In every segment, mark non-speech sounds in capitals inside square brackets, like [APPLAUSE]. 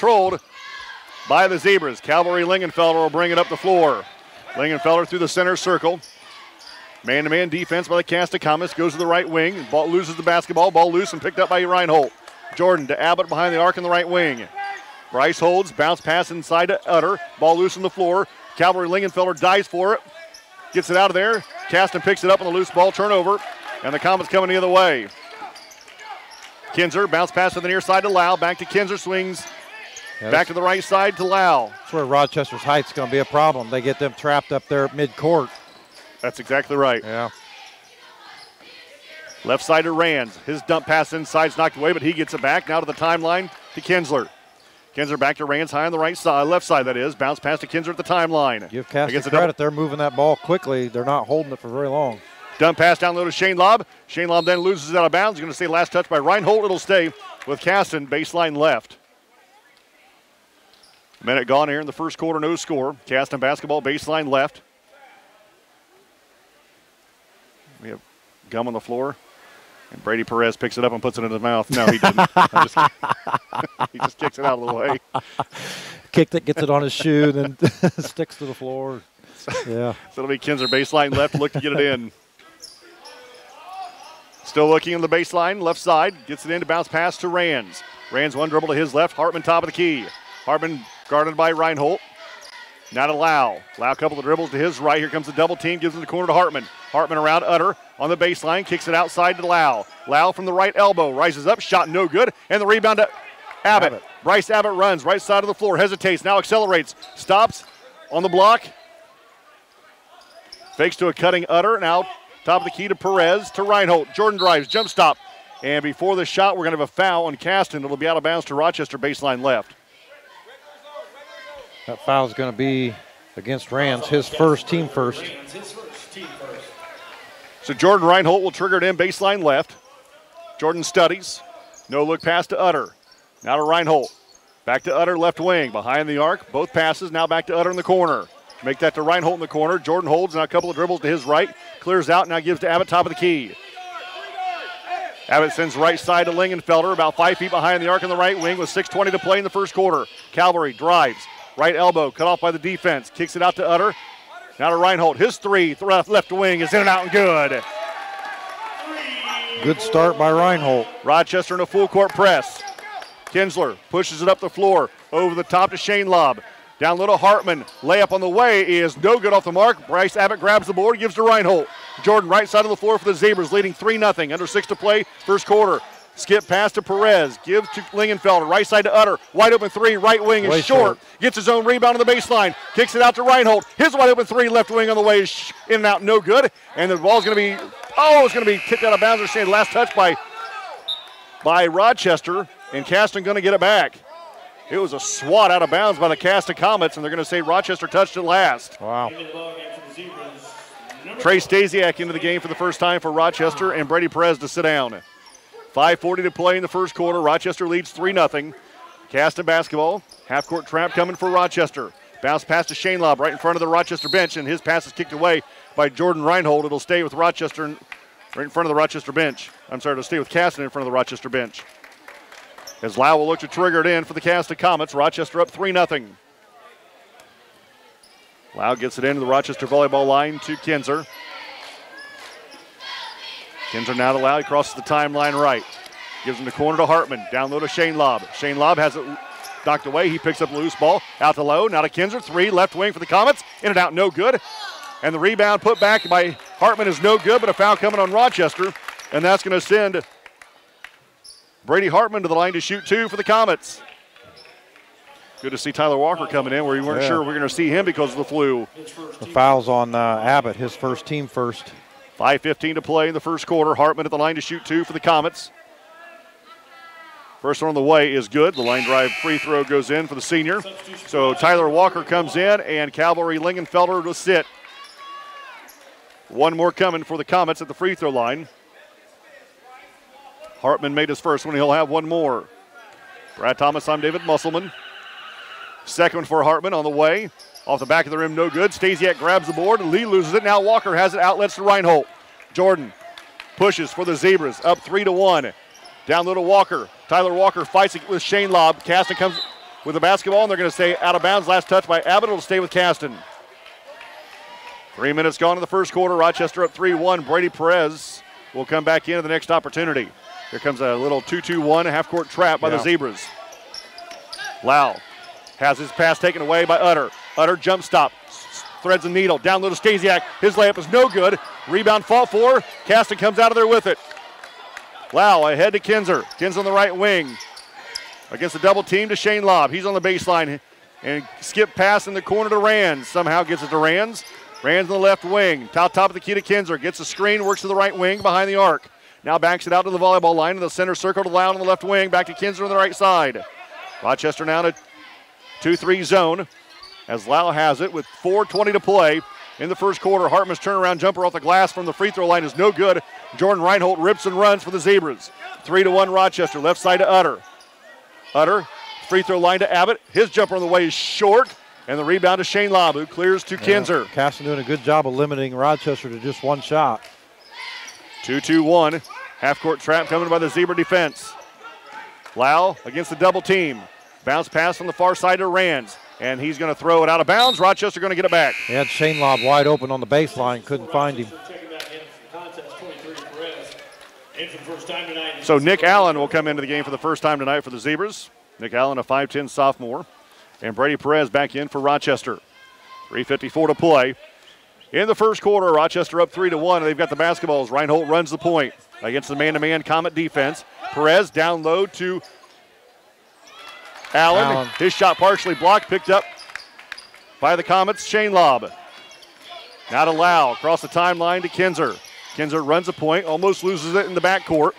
controlled by the Zebras. Cavalry Lingenfelder will bring it up the floor. Lingenfelder through the center circle. Man to man defense by the Caston Comets goes to the right wing. Ball loses the basketball. Ball loose and picked up by Reinhold. Jordan to Abbott behind the arc in the right wing. Bryce holds, bounce pass inside to Utter. Ball loose on the floor. Cavalry Lingenfelder dives for it. Gets it out of there. Caston picks it up on the loose ball turnover. And the Comets coming the other way. Kinzer bounce pass to the near side to Lau. Back to Kinzer swings. Back to the right side to Lau. That's where Rochester's height's going to be a problem. They get them trapped up there at mid-court. That's exactly right. Yeah. Left side to Rands. His dump pass inside's knocked away, but he gets it back. Now to the timeline to Kinzer. Kinzer back to Rands high on the right side, uh, left side that is. Bounce pass to Kinzer at the timeline. Give Against a credit. They're moving that ball quickly. They're not holding it for very long. Dump pass down low to Shane Lobb. Shane Lobb then loses it out of bounds. He's going to say last touch by Reinhold. It'll stay with Caston, baseline left. Minute gone here in the first quarter, no score. Caston basketball, baseline left. We have gum on the floor. And Brady Perez picks it up and puts it in his mouth. No, he didn't. Just [LAUGHS] he just kicks it out of the way. Kicked it, gets it on his shoe, and then [LAUGHS] sticks to the floor. Yeah. So it'll be Kinzer baseline left, look to get it in. Still looking in the baseline, left side, gets it in to bounce pass to Rands. Rands one dribble to his left, Hartman top of the key. Hartman guarded by Reinhold. Now to Lau. Lau couple of dribbles to his right. Here comes the double team, gives it the corner to Hartman. Hartman around Utter on the baseline, kicks it outside to Lau. Lau from the right elbow, rises up, shot no good, and the rebound to Abbott. Abbott. Bryce Abbott runs, right side of the floor, hesitates, now accelerates, stops on the block, Fakes to a cutting Utter. Now top of the key to Perez to Reinhold. Jordan drives, jump stop. And before the shot, we're going to have a foul on Caston. It'll be out of bounds to Rochester baseline left. That foul's going to be against Rands, his first, team first. So Jordan Reinhold will trigger it in baseline left. Jordan studies. No look pass to Utter. Now to Reinhold. Back to Utter, left wing. Behind the arc. Both passes. Now back to Utter in the corner. Make that to Reinhold in the corner. Jordan holds. Now a couple of dribbles to his right. Clears out. Now gives to Abbott, top of the key. Abbott sends right side to Lingenfelder, about five feet behind the arc in the right wing with 6.20 to play in the first quarter. Calvary drives. Right elbow cut off by the defense. Kicks it out to Utter. Now to Reinhold. His three, th- left, wing is in and out and good. Good start by Reinhold. Rochester in a full court press. Kinzer pushes it up the floor over the top to Shane Lobb. Down little Hartman. Layup on the way is no good off the mark. Bryce Abbott grabs the board, gives to Reinhold. Jordan right side of the floor for the Zebras, leading 3 0. Under six to play, first quarter. Skip pass to Perez. Gives to Lingenfelder. Right side to Utter. Wide open three. Right wing is short. short. Gets his own rebound on the baseline. Kicks it out to Reinhold. His wide open three. Left wing on the way is in and out. No good. And the ball's going to be, oh, it's going to be kicked out of bounds. They're saying last touch by by Rochester, and Caston going to get it back. It was a swat out of bounds by the Caston Comets, and they're going to say Rochester touched it last. Wow. Trey Stasiak into the game for the first time for Rochester, and Brady Perez to sit down. 5.40 to play in the first quarter. Rochester leads 3 0. Caston basketball. Half court trap coming for Rochester. Bounce pass to Shane Lobb right in front of the Rochester bench, and his pass is kicked away by Jordan Reinhold. It'll stay with Rochester right in front of the Rochester bench. I'm sorry, it'll stay with Caston in front of the Rochester bench. As Lau will look to trigger it in for the Caston Comets. Rochester up 3 0. Lau gets it into the Rochester volleyball line to Kinzer. Kinzer now to Lau. He crosses the timeline right. Gives him the corner to Hartman. Down low to Shane Lobb. Shane Lobb has it knocked away. He picks up a loose ball. Out to low. Now to Kinzer. Three left wing for the Comets. In and out. No good. And the rebound put back by Hartman is no good, but a foul coming on Rochester. And that's going to send Brady Hartman to the line to shoot two for the Comets. Good to see Tyler Walker coming in where you weren't Yeah. sure we are going to see him because of the flu. The foul's on uh, Abbott, his first, team first. 5.15 to play in the first quarter. Hartman at the line to shoot two for the Comets. First one on the way is good. The line drive free throw goes in for the senior. So Tyler Walker comes in, and Cavalry Lingenfelder will sit. One more coming for the Comets at the free throw line. Hartman made his first one. He'll have one more. Brad Thomas, I'm David Musselman. Second for Hartman on the way. Off the back of the rim, no good. Stasiak grabs the board. Lee loses it. Now Walker has it. Outlets to Reinhold. Jordan pushes for the Zebras. Up three to one. Down low to Walker. Tyler Walker fights with Shane Lobb. Caston comes with the basketball, and they're going to stay out of bounds. Last touch by Abbott. It'll stay with Caston. Three minutes gone in the first quarter. Rochester up 3 1. Brady Perez will come back into the next opportunity. Here comes a little 2 2 1 half court trap by Yeah. the Zebras. Lau has his pass taken away by Utter. Utter jump stop. Threads a needle. Down to Stasiak. His layup is no good. Rebound fall for. Caston comes out of there with it. Lau ahead to Kinzer. Kinzer on the right wing. Against the double team to Shane Lobb. He's on the baseline. And skip pass in the corner to Rands. Somehow gets it to Rands. Rands on the left wing. Top top of the key to Kinzer. Gets a screen, works to the right wing behind the arc. Now backs it out to the volleyball line in the center circle to Loud on the left wing. Back to Kinzer on the right side. Rochester now a 2 3 zone as Lau has it with 4.20 to play in the first quarter. Hartman's turnaround jumper off the glass from the free throw line is no good. Jordan Reinhold rips and runs for the Zebras. 3 to 1 Rochester. Left side to Utter. Utter, free throw line to Abbott. His jumper on the way is short. And the rebound to Shane Lobb, who clears to Kinzer. Caston doing a good job of limiting Rochester to just one shot. 2 2 1. Half court trap coming by the Zebra defense. Lau against the double team. Bounce pass from the far side to Rands. And he's going to throw it out of bounds. Rochester going to get it back. He had Shane Lobb wide open on the baseline, couldn't find him. Checking back in for the contest, 23 Perez. In for the first time tonight. So Nick Allen will come into the game for the first time tonight for the Zebras. Nick Allen, a 5'10 sophomore. And Brady Perez back in for Rochester. 3.54 to play. In the first quarter, Rochester up 3 to 1. They've got the basketballs. Reinhold runs the point against the man to man Comet defense. Perez down low to Allen. Allen. His shot partially blocked, picked up by the Comets. Shane Lobb. Now to Lau, across the timeline to Kinzer. Kinzer runs a point, almost loses it in the backcourt.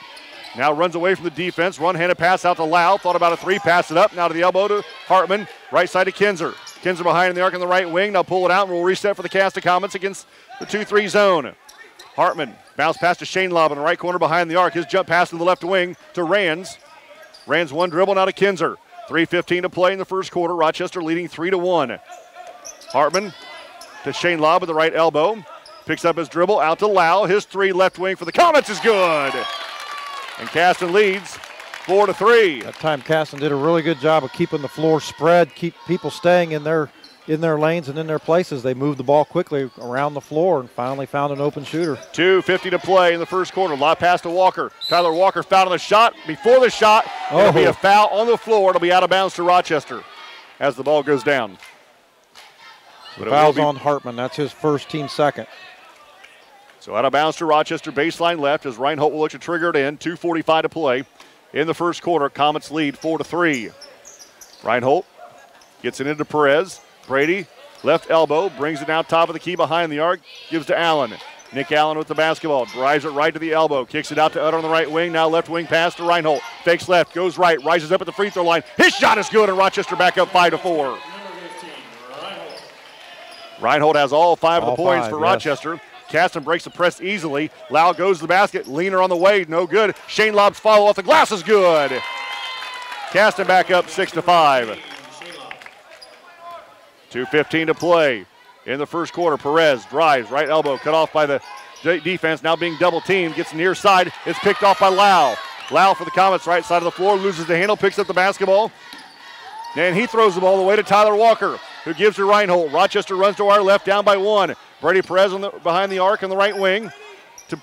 Now runs away from the defense. Run handed pass out to Lau. Thought about a three, pass it up. Now to the elbow to Hartman. Right side to Kinzer. Kinzer behind in the arc on the right wing. Now pull it out and we'll reset for the Caston Comets against the 2 3 zone. Hartman bounce pass to Shane Lobb in the right corner behind the arc. His jump pass to the left wing to Rands. Rands one dribble now to Kinzer. 3.15 to play in the first quarter. Rochester leading 3 to 1. Hartman to Shane Lobb with the right elbow. Picks up his dribble out to Lau. His three left wing for the Comets is good. And Caston leads four to three. That time Caston did a really good job of keeping the floor spread, keep people staying in their in their lanes and in their places. They moved the ball quickly around the floor and finally found an open shooter. 2.50 to play in the first quarter. Lob pass to Walker. Tyler Walker fouled on the shot. Before the shot, it'll be Oh. a foul on the floor. It'll be out of bounds to Rochester as the ball goes down. But Fouls be- on Hartman. That's his first team second. So out of bounds to Rochester, baseline left as Reinhold will look to trigger it in. 2.45 to play in the first quarter. Comets lead 4 to 3. Reinhold gets it into Perez. Brady, left elbow, brings it down top of the key behind the arc, gives to Allen. Nick Allen with the basketball, drives it right to the elbow, kicks it out to Utter on the right wing. Now left wing pass to Reinhold. Fakes left, goes right, rises up at the free throw line. His shot is good, and Rochester back up 5 to 4. Reinhold. Has all five of the points five, for yes. Rochester. Caston breaks the press easily. Lau goes to the basket. Leaner on the way, no good. Shane Lobb's follow off the glass is good. Caston back up six to five. 2.15 to play in the first quarter. Perez drives, right elbow, cut off by the defense, now being double teamed, gets near side. It's picked off by Lau. Lau for the Comets, right side of the floor, loses the handle, picks up the basketball. And he throws the ball the way to Tyler Walker, who gives to Reinhold. Rochester runs to our left, down by one. Brady Perez the, behind the arc on the right wing to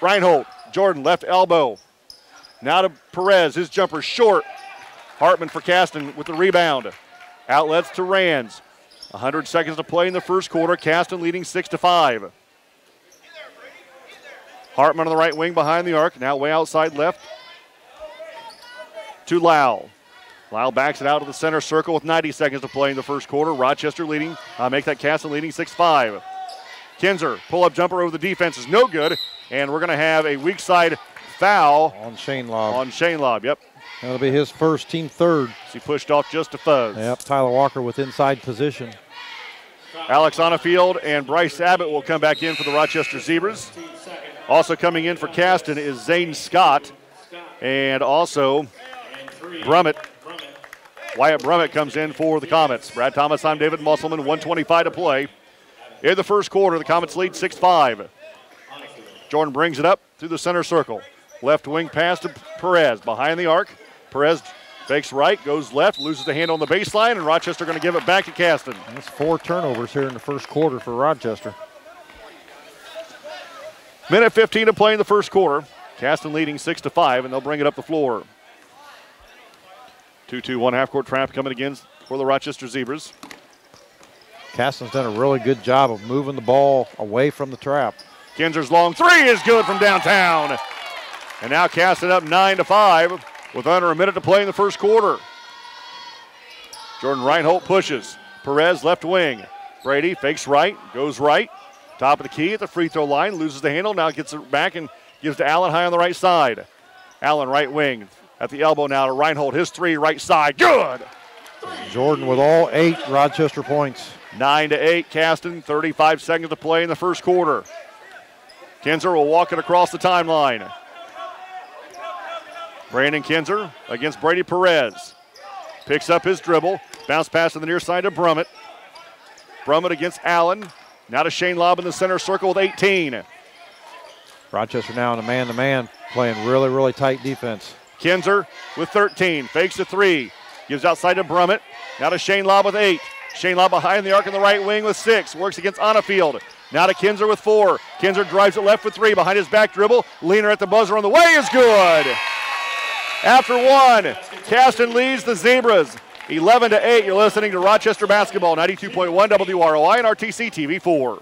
Reinhold. Jordan, left elbow. Now to Perez. His jumper short. Hartman for Caston with the rebound. Outlets to Rands. 100 seconds to play in the first quarter. Caston leading 6 to 5. Hartman on the right wing behind the arc. Now way outside left to Lau. Lau backs it out to the center circle with 90 seconds to play in the first quarter. Rochester leading, uh, make that Caston leading 6 5. Kinzer, pull up jumper over the defense is no good. And we're going to have a weak side foul On Shane Lobb. on Shane Lobb. Yep. That'll be his first team third. He pushed off just a fuzz. Yep, Tyler Walker with inside position. Alex Onafield and Bryce Abbott will come back in for the Rochester Zebras. Also coming in for Caston is Zane Scott and also Brummett. Wyatt Brummett comes in for the Comets. Brad Thomas, I'm David Musselman, 125 to play. In the first quarter, the Comets lead 6 5. Jordan brings it up through the center circle. Left wing pass to Perez behind the arc. Perez Fakes right, goes left, loses the handle on the baseline, and Rochester going to give it back to Caston. That's four turnovers here in the first quarter for Rochester. Minute 15 to play in the first quarter. Caston leading 6 to 5, and they'll bring it up the floor. 2 2 1 half court trap coming again for the Rochester Zebras. Caston's done a really good job of moving the ball away from the trap. Kinzer's long three is good from downtown. And now Caston up 9 to 5 with under a minute to play in the first quarter. Jordan Reinhold pushes. Perez left wing. Brady fakes right, goes right. Top of the key at the free throw line, loses the handle, now gets it back and gives to Allen high on the right side. Allen right wing at the elbow now to Reinhold. His three right side, good. Jordan with all eight Rochester points. Nine to eight, Caston. 35 seconds to play in the first quarter. Kinzer will walk it across the timeline. Brandon Kinzer against Brady Perez. Picks up his dribble. Bounce pass to the near side to Brummett. Brummett against Allen. Now to Shane Lobb in the center circle with 18. Rochester now in a man to man, playing really, really tight defense. Kinzer with 13. Fakes a three. Gives outside to Brummett. Now to Shane Lobb with eight. Shane Lobb behind the arc in the right wing with six. Works against Onafield. Now to Kinzer with four. Kinzer drives it left with three. Behind his back dribble. Leaner at the buzzer on the way is good. After one, Caston leads the Zebras 11 to 8. You're listening to Rochester Basketball 92.1 WROI and RTC TV 4.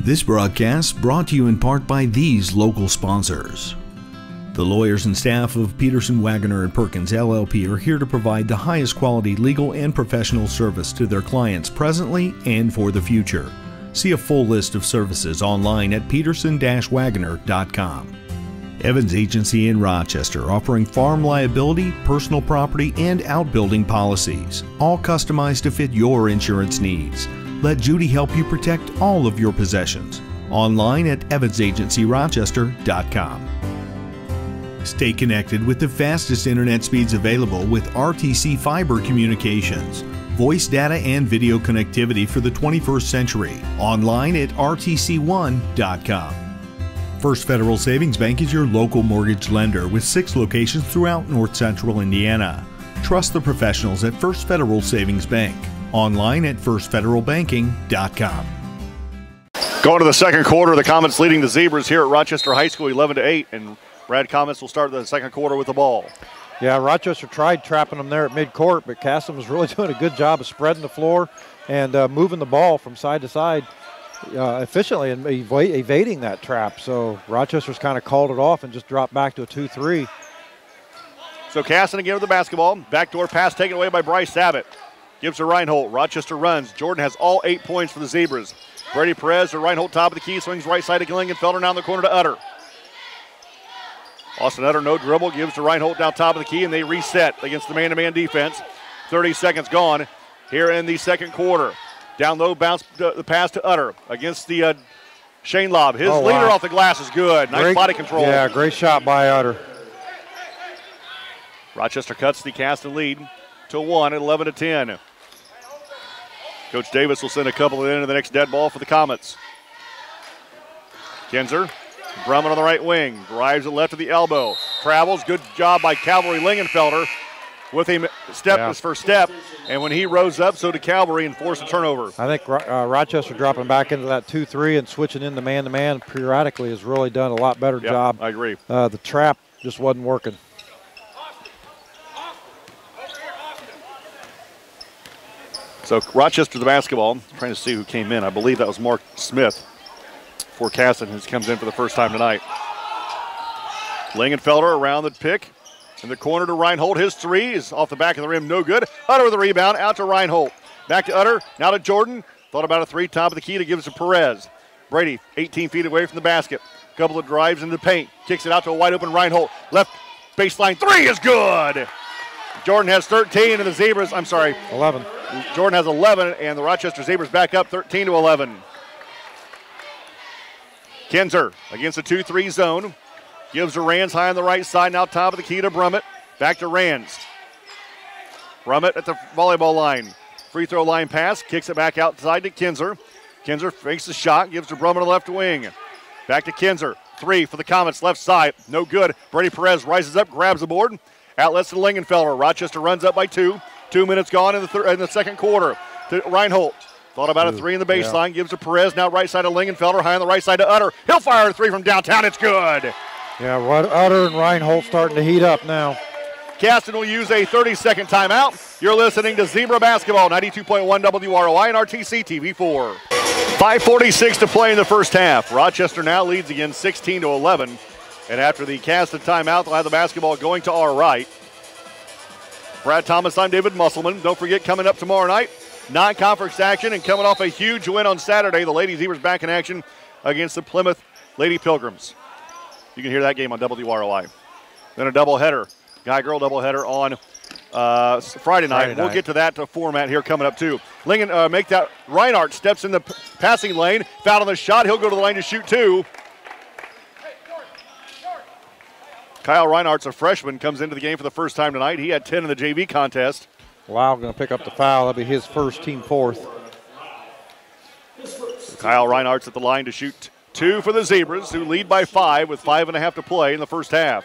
This broadcast brought to you in part by these local sponsors. The lawyers and staff of Peterson, Waggoner, and Perkins LLP are here to provide the highest quality legal and professional service to their clients presently and for the future. See a full list of services online at peterson-waggoner.com. Evans Agency in Rochester offering farm liability, personal property, and outbuilding policies, all customized to fit your insurance needs. Let Judy help you protect all of your possessions. Online at evansagencyrochester.com. Stay connected with the fastest internet speeds available with RTC Fiber Communications. Voice data and video connectivity for the 21st century. Online at rtc1.com. First Federal Savings Bank is your local mortgage lender with six locations throughout north central Indiana. Trust the professionals at First Federal Savings Bank. Online at firstfederalbanking.com. Going to the second quarter, the Comets leading the Zebras here at Rochester High School 11 to 8. And Brad Comets will start the second quarter with the ball. Yeah, Rochester tried trapping them there at midcourt, but Caston was really [LAUGHS] doing a good job of spreading the floor and uh, moving the ball from side to side uh, efficiently and ev- evading that trap. So Rochester's kind of called it off and just dropped back to a 2 3. So Caston again with the basketball. Backdoor pass taken away by Bryce Abbott. Gives to Reinhold. Rochester runs. Jordan has all eight points for the Zebras. Brady Perez to Reinhold, top of the key, swings right side to Lingenfelder, down the corner to Utter. Austin Utter, no dribble, gives to Reinhold down top of the key, and they reset against the man to man defense. 30 seconds gone here in the second quarter. Down low, bounce uh, the pass to Utter against the uh, Shane Lobb. His Oh, wow. leader off the glass is good. Nice Great- body control. Yeah, great shot by Utter. Rochester cuts the Caston lead to one at 11 to 10. Coach Davis will send a couple into the next dead ball for the Comets. Kinzer, Brummett on the right wing, drives it left to the elbow, travels. Good job by Cavalry Lingenfelder with him step Yeah. first step, and when he rose up, so did Calvary and forced a turnover. I think uh, Rochester dropping back into that 2 3 and switching into man to man periodically has really done a lot better Yeah, job. I agree. Uh, the trap just wasn't working. So Rochester the basketball. I'm trying to see who came in. I believe that was Mark Smith for Caston, who comes in for the first time tonight. Lingenfelder around the pick. In the corner to Reinhold. His three is off the back of the rim, no good. Utter with the rebound, out to Reinhold. Back to Utter, now to Jordan. Thought about a three, top of the key to give it to Perez. Brady, 18 feet away from the basket. Couple of drives into the paint. Kicks it out to a wide open Reinhold. Left baseline three is good. Jordan has 13, and the Zebras, I'm sorry, 11. Jordan has 11, and the Rochester Zebras back up 13 to 11. Kinzer against the 2 3 zone. Gives to Rands high on the right side. Now top of the key to Brummett. Back to Rands. Brummett at the volleyball line. Free throw line pass. Kicks it back outside to Kinzer. Kinzer fakes the shot. Gives to Brummett on the left wing. Back to Kinzer. Three for the Comets left side. No good. Brady Perez rises up, grabs the board, Outlets to Lingenfelder. Rochester runs up by two. Two minutes gone in the, thir- in the second quarter. To Reinhold. Thought about a three in the baseline. Gives to Perez. Now right side to Lingenfelder. High on the right side to Utter. He'll fire a three from downtown. It's good. Yeah, Utter and Reinhold starting to heat up now. Caston will use a 30 second timeout. You're listening to Zebra Basketball, 92.1 WROI and RTC TV4. 5.46 to play in the first half. Rochester now leads again 16 to 11. And after the Caston timeout, they'll have the basketball going to our right. Brad Thomas, I'm David Musselman. Don't forget, coming up tomorrow night, non conference action and coming off a huge win on Saturday, the Lady Zebras back in action against the Plymouth Lady Pilgrims. You can hear that game on WROI. Then a doubleheader, guy girl doubleheader on uh, Friday night. Friday we'll get to that to format here coming up too. Lingen uh, make that. Reinhardt steps in the passing lane, foul on the shot. He'll go to the line to shoot two. Kyle Reinhardt's a freshman, comes into the game for the first time tonight. He had 10 in the JV contest. Wow, going to pick up the foul. That'll be his first team fourth. Kyle Reinhardt's at the line to shoot two for the Zebras, who lead by five with five and a half to play in the first half.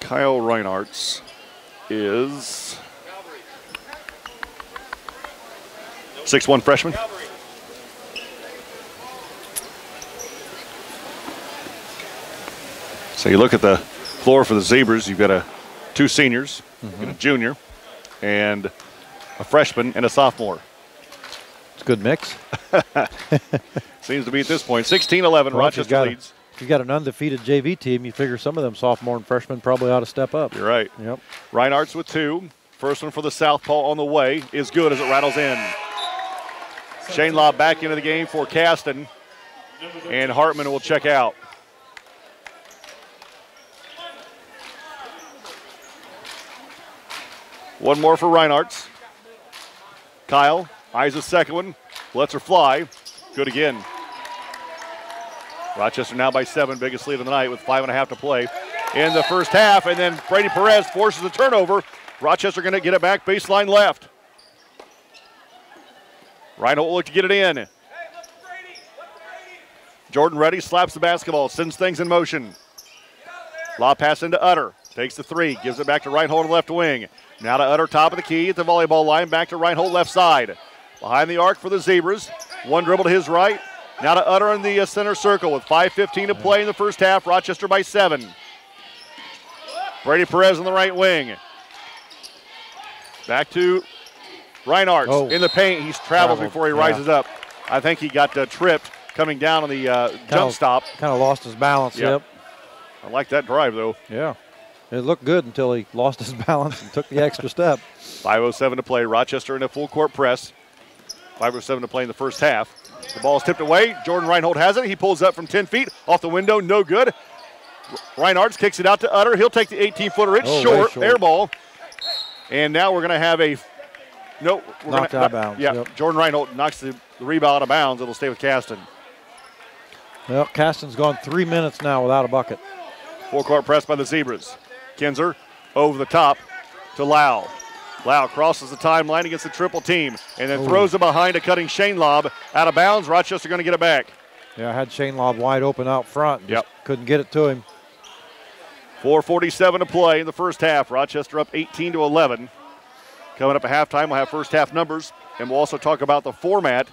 Kyle Reinhardt's is six-one freshman. So you look at the floor for the Zebras. You've got a two seniors, you've got a mm-hmm. junior, and a freshman and a sophomore. It's a good mix. [LAUGHS] Seems to be at this point. point 16-11. Well, Rochester got a- leads. If you've got an undefeated JV team, you figure some of them sophomore and freshmen probably ought to step up. You're right. Yep. Reinhardt's with two. First one for the Southpaw on the way is good as it rattles in. Shane Lobb back into the game for Caston, and Hartman will check out. One more for Reinhardt's. Kyle eyes the second one, lets her fly. Good again. Rochester now by seven, biggest lead of the night with five and a half to play in the first half. And then Brady Perez forces a turnover. Rochester going to get it back baseline left. Reinhold look to get it in. Jordan Reddy slaps the basketball, sends things in motion. Law pass into Utter. Takes the three, gives it back to Reinhold on the left wing. Now to Utter, top of the key at the volleyball line, back to Reinhold left side. Behind the arc for the Zebras. One dribble to his right. Now to Utter in the uh, center circle with 5.15 to play in the first half. Rochester by seven. Brady Perez on the right wing. Back to Reinhardt Oh. in the paint. He's traveled Traveled, before he yeah. rises up. I think he got uh, tripped coming down on the uh, jump stop. Kind of lost his balance. Yep. Yep. I like that drive though. Yeah. It looked good until he lost his [LAUGHS] balance and took the extra step. 5.07 to play. Rochester in a full court press. 5.07 to play in the first half. The ball is tipped away. Jordan Reinhold has it. He pulls up from 10 feet off the window. No good. Reinhardt kicks it out to Utter. He'll take the 18 footer. It's Oh, short. short. Air ball. And now we're going to have a. No, we're Knocked gonna, out of bounds, Yeah, yep. Jordan Reinhold knocks the, the rebound out of bounds. It'll stay with Caston. Well, Caston's gone three minutes now without a bucket. Full court press by the Zebras. Kinzer over the top to Lau. Lau crosses the timeline against the triple team and then Ooh. throws it behind a cutting Shane Lobb out of bounds. Rochester going to get it back. Yeah, I had Shane Lobb wide open out front. Yep. Couldn't get it to him. 4:47 to play in the first half. Rochester up 18 to 11. Coming up at halftime, we'll have first half numbers, and we'll also talk about the format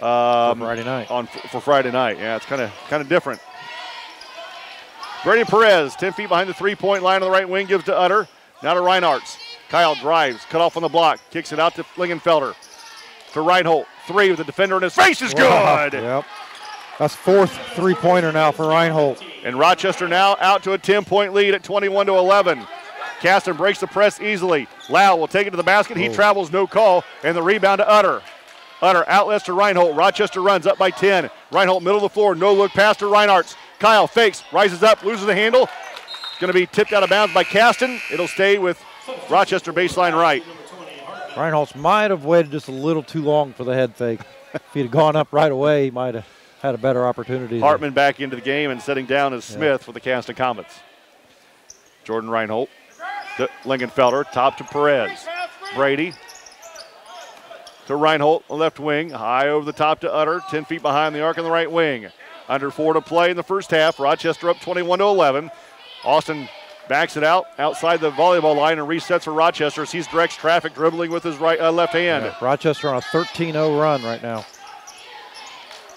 um, For Friday night. on for Friday night. Yeah, it's kind of kind of different. Brady Perez, 10 feet behind the three-point line on the right wing, gives to Utter. Now to Reinhardt's. Kyle drives, cut off on the block, kicks it out to Lingenfelder. To Reinhold, three with the defender in his face is good. Yep. That's fourth three-pointer now for Reinhold. And Rochester now out to a 10 point lead at 21 to 11. Caston breaks the press easily. Lau will take it to the basket. He Oh. travels, no call. And the rebound to Utter. Utter outlets to Reinhold. Rochester runs up by 10. Reinhold middle of the floor. No look pass to Reinhardt's. Kyle fakes, rises up, loses the handle. It's going to be tipped out of bounds by Caston. It'll stay with Rochester baseline right. Reinhold might have waited just a little too long for the head fake. [LAUGHS] if he'd have gone up right away, he might have had a better opportunity. Hartman back into the game and setting down as Smith for the Caston Comets. Jordan Reinhold to Lingenfelder, top to Perez. Brady to Reinhold, left wing, high over the top to Utter, 10 feet behind the arc on the right wing. Under four to play in the first half. Rochester up 21 to 11. Austin backs it out outside the volleyball line and resets for Rochester. Sees directs traffic dribbling with his right uh, left hand. Yeah, Rochester on a 13-0 run right now.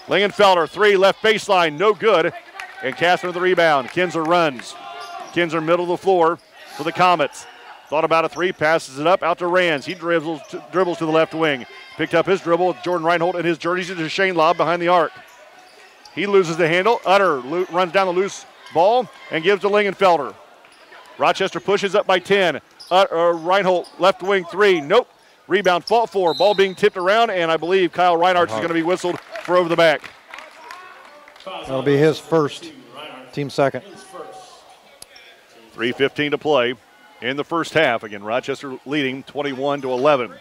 Lingenfelder, three, left baseline, no good. And Caston with the rebound. Kinzer runs. Kinzer middle of the floor for the Comets. Thought about a three, passes it up out to Rands. He dribbles to, dribbles to the left wing. Picked up his dribble with Jordan Reinhold and his jerseys to Shane Lobb behind the arc. He loses the handle. Utter lo- runs down the loose ball and gives to Lingenfelder. Rochester pushes up by 10. Uh, uh, Reinhold left wing three. Nope. Rebound fought for. Ball being tipped around, and I believe Kyle Reinhardt is going to be whistled for over the back. That'll be his first, team second. 3.15 to play in the first half. Again, Rochester leading 21 to 11.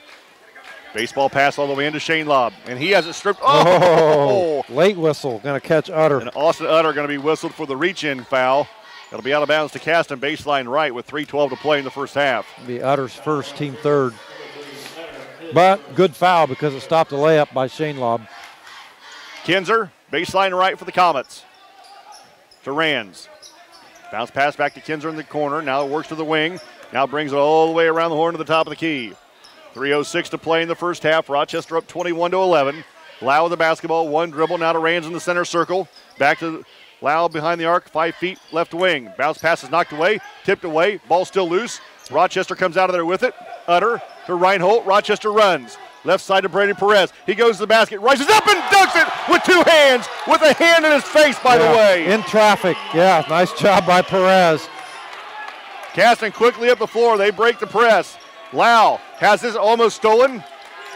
Baseball pass all the way into Shane Lobb, and he has it stripped. Oh! Oh, late whistle, going to catch Utter. And Austin Utter going to be whistled for the reach-in foul. It'll be out of bounds to Caston, baseline right, with 3.12 to play in the first half. Be Utter's first, team third. But good foul because it stopped the layup by Shane Lobb. Kinzer, baseline right for the Comets. To Rands. Bounce pass back to Kinzer in the corner. Now it works to the wing. Now brings it all the way around the horn to the top of the key. 3.06 to play in the first half. Rochester up 21 to 11. Lau with the basketball. One dribble now to Rands in the center circle. Back to Lau behind the arc. Five feet left wing. Bounce pass is knocked away. Tipped away. Ball still loose. Rochester comes out of there with it. Utter to Reinhold. Rochester runs. Left side to Brady Perez. He goes to the basket, rises up and dunks it with two hands, with a hand in his face, by the way. In traffic. Yeah, nice job by Perez. Caston quickly up the floor. They break the press. Lau has this almost stolen.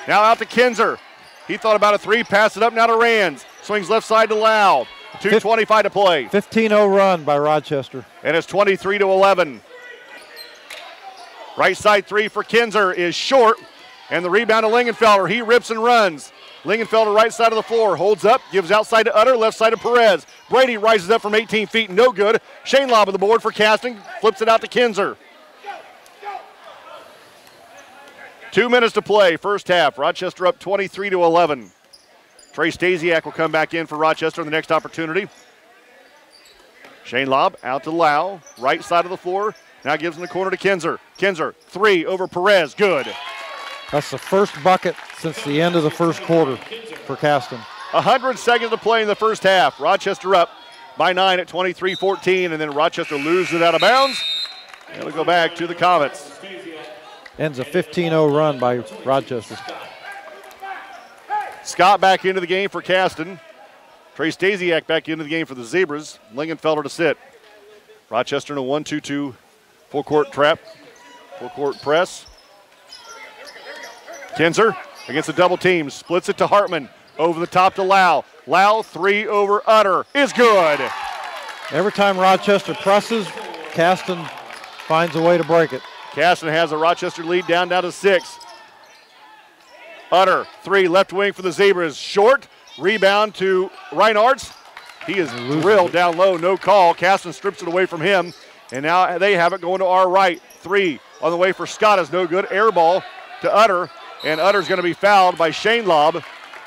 Now out to Kinzer. He thought about a three, pass it up now to Rands. Swings left side to Lau. 2.25 to play. 15 0 run by Rochester. And it's 23 to 11. Right side three for Kinzer is short. And the rebound to Lingenfelder. He rips and runs. Lingenfelder right side of the floor. Holds up. Gives outside to Utter. Left side to Perez. Brady rises up from 18 feet. No good. Shane Lobb on the board for Caston. Flips it out to Kinzer. Two minutes to play. First half. Rochester up 23 to 11. Trey Stasiak will come back in for Rochester in the next opportunity. Shane Lobb out to Lau, right side of the floor. Now gives in the corner to Kinzer. Kinzer, three over Perez. Good. That's the first bucket since the end of the first quarter for Caston. 100 seconds to play in the first half. Rochester up by nine at 23 14, and then Rochester loses it out of bounds. It'll go back to the Comets. Ends a 15 0 run by Rochester. Scott back into the game for Caston. Trey Stasiak back into the game for the Zebras. Lingenfelder to sit. Rochester in a 1 2 2 full court trap, full court press. Kinzer against the double team, splits it to Hartman. Over the top to Lau. Lau, three over Utter, is good. Every time Rochester presses, Caston finds a way to break it. Caston has a Rochester lead down, down to six. Utter, three, left wing for the Zebras. Short, rebound to Reinhardt. He is drilled down low, no call. Caston strips it away from him, and now they have it going to our right. Three on the way for Scott is no good. Air ball to Utter, and Utter's going to be fouled by Shane Lobb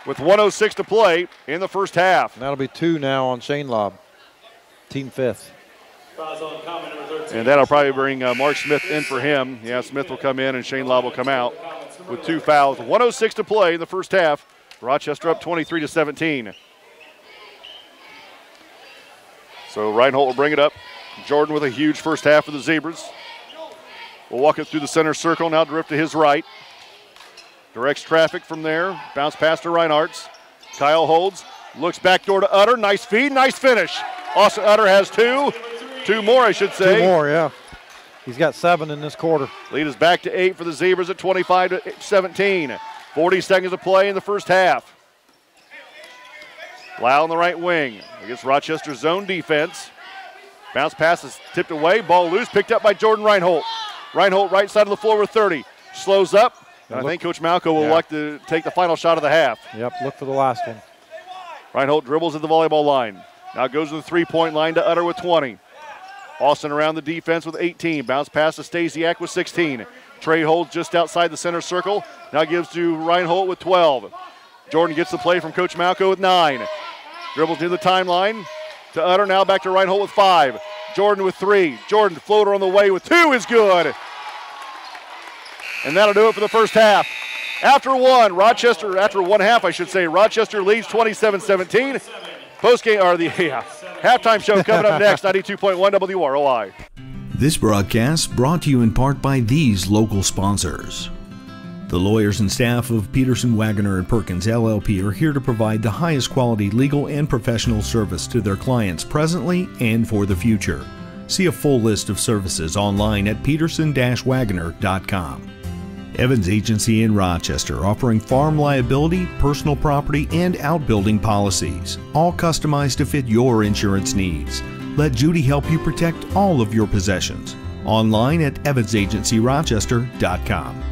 with 106 to play in the first half. And that'll be two now on Shane Lobb. Team fifth. And that'll probably bring uh, Mark Smith in for him. Yeah, Smith will come in and Shane Lobb will come out with two fouls. 106 to play in the first half. Rochester up 23 to 17. So Reinhold will bring it up. Jordan with a huge first half for the Zebras. We'll walk it through the center circle. Now drift to his right. Directs traffic from there. Bounce pass to Reinhardt's. Kyle holds. Looks back door to Utter. Nice feed. Nice finish. Austin Utter has two. Two more, I should say. Two more, yeah. He's got seven in this quarter. Lead is back to eight for the Zebras at 25 to 17. 40 seconds to play in the first half. Lau on the right wing against Rochester's zone defense. Bounce pass is tipped away. Ball loose, picked up by Jordan Reinhold. Reinhold right side of the floor with 30. Slows up. And I look- think Coach Malco will Yeah. like to take the final shot of the half. Yep, look for the last one. Reinhold dribbles at the volleyball line. Now goes to the three point line to Utter with 20. Austin around the defense with 18. Bounce pass to Stasiak with 16. Trey holds just outside the center circle. Now gives to Reinhold with 12. Jordan gets the play from Coach Malco with 9. Dribbles near the timeline to Utter. Now back to Reinhold with five. Jordan with three. Jordan floater on the way with two is good. And that'll do it for the first half. After one, Rochester, after one half, I should say, Rochester leads 27 17. Post game, or the [LAUGHS] yeah, halftime show coming up next, 92.1 WROI. This broadcast brought to you in part by these local sponsors. The lawyers and staff of Peterson Waggoner and Perkins LLP are here to provide the highest quality legal and professional service to their clients presently and for the future. See a full list of services online at peterson-waggoner.com. Evans Agency in Rochester offering farm liability, personal property, and outbuilding policies, all customized to fit your insurance needs. Let Judy help you protect all of your possessions. Online at evansagencyrochester.com.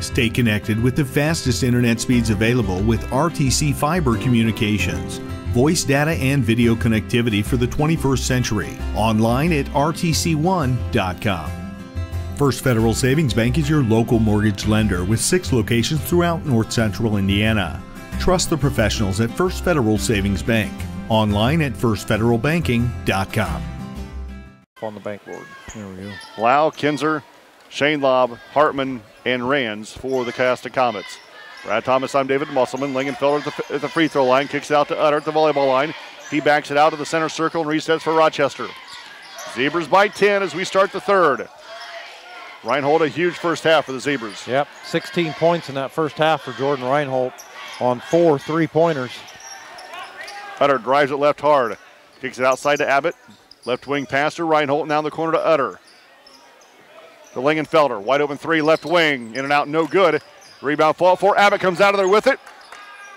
Stay connected with the fastest internet speeds available with RTC Fiber Communications. Voice data and video connectivity for the 21st century. Online at rtc1.com. First Federal Savings Bank is your local mortgage lender with six locations throughout north central Indiana. Trust the professionals at First Federal Savings Bank. Online at firstfederalbanking.com. On the bank board. There we go. Lau, Kinzer, Shane Lobb, Hartman, and Rands for the Caston Comets. Brad Thomas, I'm David Musselman. Lingenfelder at the, at the free throw line, kicks it out to Utter at the volleyball line. He backs it out to the center circle and resets for Rochester. Zebras by 10 as we start the third. Reinhold, a huge first half for the Zebras. Yep, 16 points in that first half for Jordan Reinhold on four three pointers. Utter drives it left hard. Kicks it outside to Abbott. Left wing pass to Reinhold. Now in the corner to Utter. To Lingenfelder. Wide open three, left wing. In and out, no good. Rebound fall for Abbott comes out of there with it.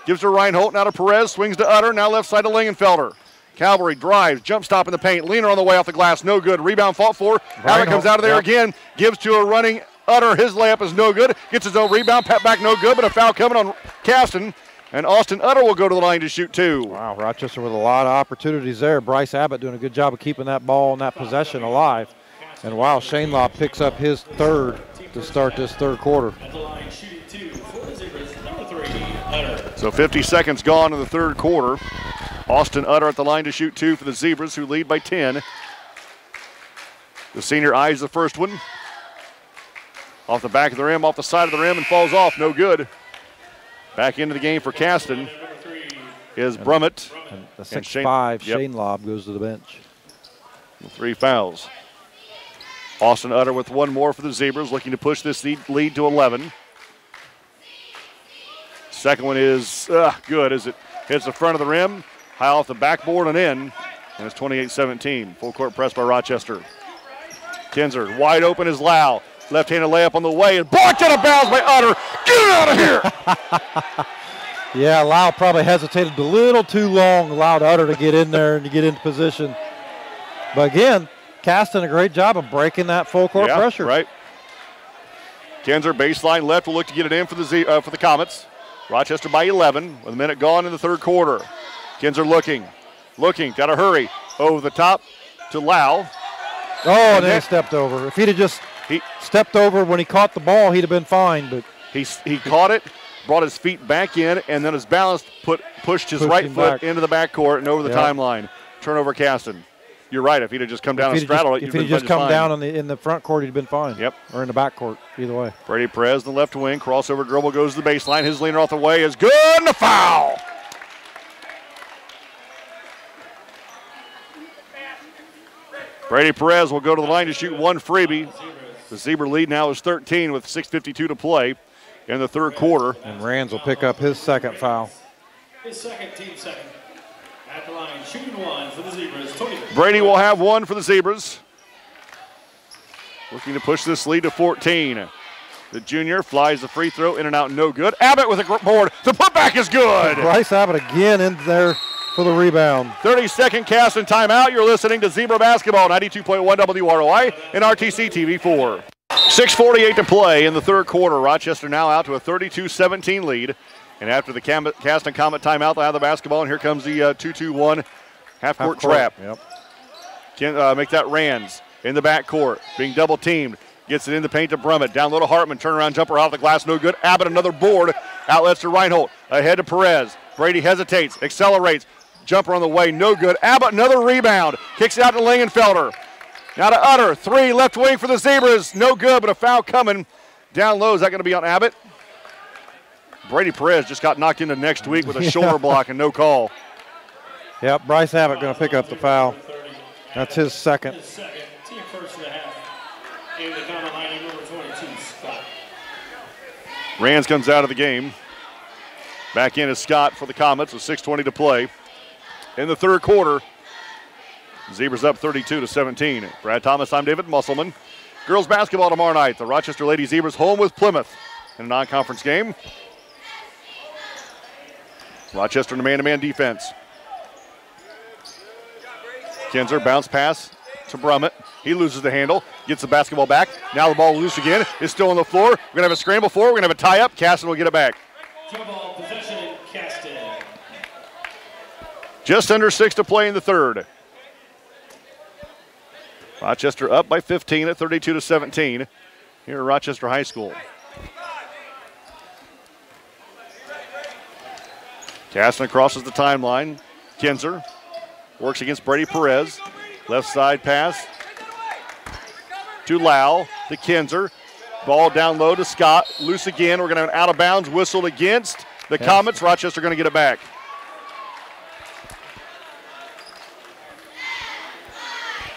Gives to Reinhold. Now to Perez. Swings to Utter. Now left side to Lingenfelder. Cavalry drives, jump stop in the paint. Leaner on the way off the glass, no good. Rebound fought for. Abbott comes out of there yep. again. Gives to a running Utter. His layup is no good. Gets his own rebound. Pat back no good, but a foul coming on Caston. And Austin Utter will go to the line to shoot two. Wow, Rochester with a lot of opportunities there. Bryce Abbott doing a good job of keeping that ball and that possession alive. And wow, Shane Law picks up his third to start this third quarter. At the line, shooting two for the Zebras, number three, Utter. So 50 seconds gone in the third quarter. Austin Utter at the line to shoot two for the Zebras, who lead by 10. The senior eyes the first one. Off the back of the rim, off the side of the rim, and falls off. No good. Back into the game for Caston is Brummett. And the 6'5 Shane- yep. Shane Lobb goes to the bench. Three fouls. Austin Utter with one more for the Zebras, looking to push this lead, lead to 11. Second one is uh, good as it hits the front of the rim, high off the backboard and in, and it's 28 17. Full court press by Rochester. Kinzer wide open is Lau. Left handed layup on the way and blocked out of bounds by Utter. Get it out of here! [LAUGHS] Yeah, Lau probably hesitated a little too long, allowed Utter to get in there and to get into position. But again, Caston a great job of breaking that full court yeah, pressure. Right. Kinzer baseline left will look to get it in for the Z, uh, for the Comets. Rochester by 11 with a minute gone in the third quarter. Kinzer looking, looking, got to hurry over the top to Lau. Oh, and then he stepped over. If he'd have just He stepped over when he caught the ball, he'd have been fine. But he he caught it, brought his feet back in, and then his balance put pushed his Pushed right foot back. into the backcourt and over the Yeah. timeline. Turnover Caston. You're right. If he'd have just come down if and straddled just, it, if he'd been just come fine. down in the in the front court, he'd been fine. Yep. Or in the back court, either way. Brady Perez, the left wing, crossover dribble goes to the baseline. His leaner off the way is good and a foul. Brady Perez will go to the line to shoot one freebie. The Zebra lead now is 13 with 6.52 to play in the third quarter. And Rands will pick up his second foul. his second, team second. At the line, shooting one for the Zebras, Tony. Brady will have one for the Zebras. Looking to push this lead to 14. The junior flies the free throw in and out, no good. Abbott with a gr- board. The putback is good. Bryce Abbott again in there for the rebound. 30 second Caston timeout. You're listening to Zebra Basketball, 92.1 WROI and RTC TV4. 6.48 to play in the third quarter. Rochester now out to a 32 17 lead. And after the Cam- Caston Comet timeout, they'll have the basketball. And here comes the 2 2 1 half court Half court. trap. Yep. Can uh, make that Rands in the back court, being double teamed. Gets it in the paint to Brummett. Down low to Hartman. Turnaround jumper off the glass, no good. Abbott another board. Outlets to Reinhold. Ahead to Perez. Brady hesitates, accelerates. Jumper on the way, no good. Abbott, another rebound. Kicks it out to Lingenfelder. Now to Utter. Three left wing for the Zebras. No good, but a foul coming. Down low. Is that going to be on Abbott? Brady Perez just got knocked into next week with a [LAUGHS] shoulder block and no call. Yep, Bryce Abbott going to pick up the foul. That's his second. His team first for the half. And the comment line number 22, Scott. Rands comes out of the game. Back in is Scott for the Comets with 6.20 to play. In the third quarter, Zebras up 32 to 17. Brad Thomas, I'm David Musselman. Girls basketball tomorrow night. The Rochester Lady Zebras home with Plymouth in a non conference game. Rochester in a man to man defense. Kinzer bounce pass to Brummett. He loses the handle, gets the basketball back. Now the ball loose again. It's still on the floor. We're to have a scramble for. We're to have a tie up. Caston will get it back. Jump ball possession, Caston. Just under six to play in the third. Rochester up by 15 at 32 to 17 here at Rochester High School. Caston crosses the timeline. Kinzer works against Brady Perez. Left side pass to Lau to Kinzer. Ball down low to Scott. Loose again. We're going to have an out of bounds whistled against the Comets. Rochester going to get it back.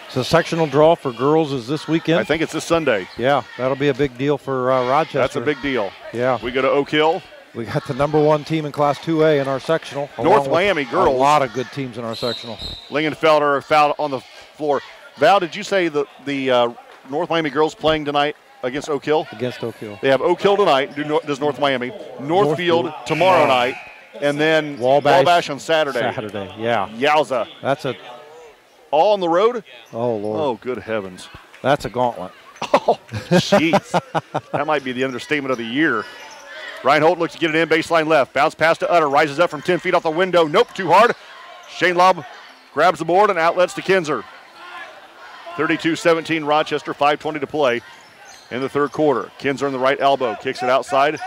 So sectional draw for girls is this weekend. I think it's this Sunday. yeah, that'll be a big deal for uh, Rochester. That's a big deal. Yeah, We go to Oak Hill. we got the number one team in Class 2A in our sectional. North Miami girls. A lot of good teams in our sectional. Lingenfelder fouled on the floor. Val, did you say the the uh, North Miami girls playing tonight against Oak Hill? against Oak Hill. They have Oak Hill tonight. Does North Miami? Northfield Northfield. tomorrow night, and then Wabash, on Saturday. Saturday, yeah. Yowza! That's a All on the road? oh lord, Oh, good heavens! that's a gauntlet. [LAUGHS] Oh, jeez. that might be the understatement of the year. Reinhold looks to get it in, baseline left. Bounce pass to Utter. Rises up from 10 feet off the window. Nope, too hard. Shane Lobb grabs the board and outlets to Kinzer. 32 17 Rochester, 5.20 to play in the third quarter. Kinzer in the right elbow. Kicks it outside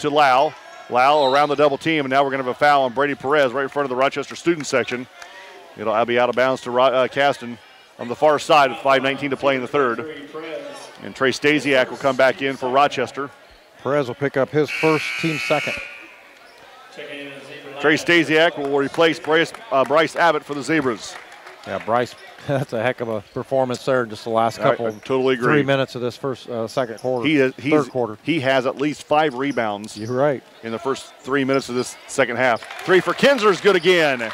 to Lau. Lau around the double team, and now we're going to have a foul on Brady Perez right in front of the Rochester student section. It'll be out of bounds to uh, Caston on the far side with 5.19 to play in the third. And Trey Stasiak will come back in for Rochester. Perez will pick up his first team second. Checking in as Zebra Trey. Stasiak will replace Bryce, uh, Bryce Abbott for the Zebras. Yeah, Bryce, [LAUGHS] that's a heck of a performance there. in Just the last I- couple, I totally agree. three minutes of this first, uh, second quarter, He he's, third quarter. he has at least five rebounds You're right. in the first three minutes of this second half. Three for Kinzer is good again.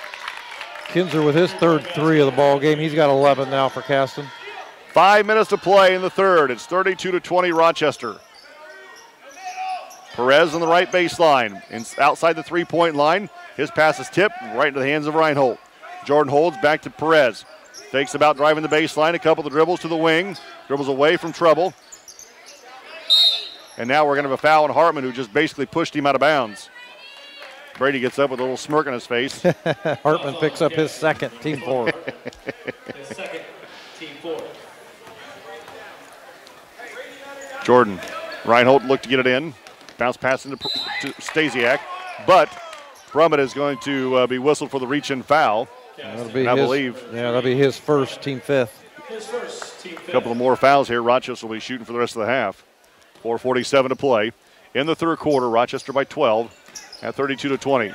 Kinzer with his third three of the ball game. He's got 11 now for Caston. Five minutes to play in the third. It's 32 to 20 Rochester. Perez on the right baseline, in, outside the three-point line. His pass is tipped right into the hands of Reinhold. Jordan holds back to Perez. Takes about driving the baseline. A couple of dribbles to the wing. Dribbles away from trouble. And now we're going to have a foul on Hartman, who just basically pushed him out of bounds. Brady gets up with a little smirk on his face. [LAUGHS] Hartman picks up his second, team four. His second, team four. Jordan. Reinhold looked to get it in. Bounce pass into to Stasiak. But Brummett is going to uh, be whistled for the reach and foul. That'll be I his, believe. Yeah, that'll be his first, team fifth. His first, team fifth. A couple of more fouls here. Rochester will be shooting for the rest of the half. 4:47 to play in the third quarter. Rochester by 12 at 32 to 20.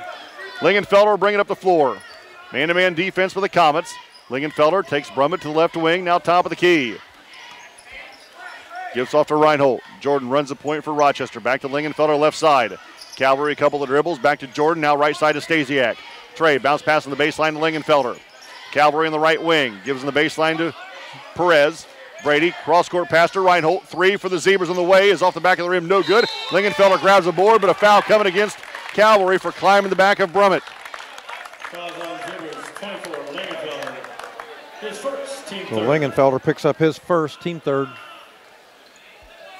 Lingenfelder bringing up the floor. Man-to-man defense for the Comets. Lingenfelder takes Brummett to the left wing. Now top of the key. Gives off to Reinhold. Jordan runs the point for Rochester. Back to Lingenfelder left side. Calvary a couple of dribbles. Back to Jordan. Now right side to Stasiak. Trey bounce pass on the baseline to Lingenfelder. Calvary in the right wing. Gives in the baseline to Perez. Brady, cross court pass to Reinhold. Three for the Zebras on the way is off the back of the rim. No good. Lingenfelder grabs the board, but a foul coming against Calvary for climbing the back of Brummett. Fouls on Zebras, 24, Lingenfelder. His first, team So. Lingenfelder picks up his first, team third.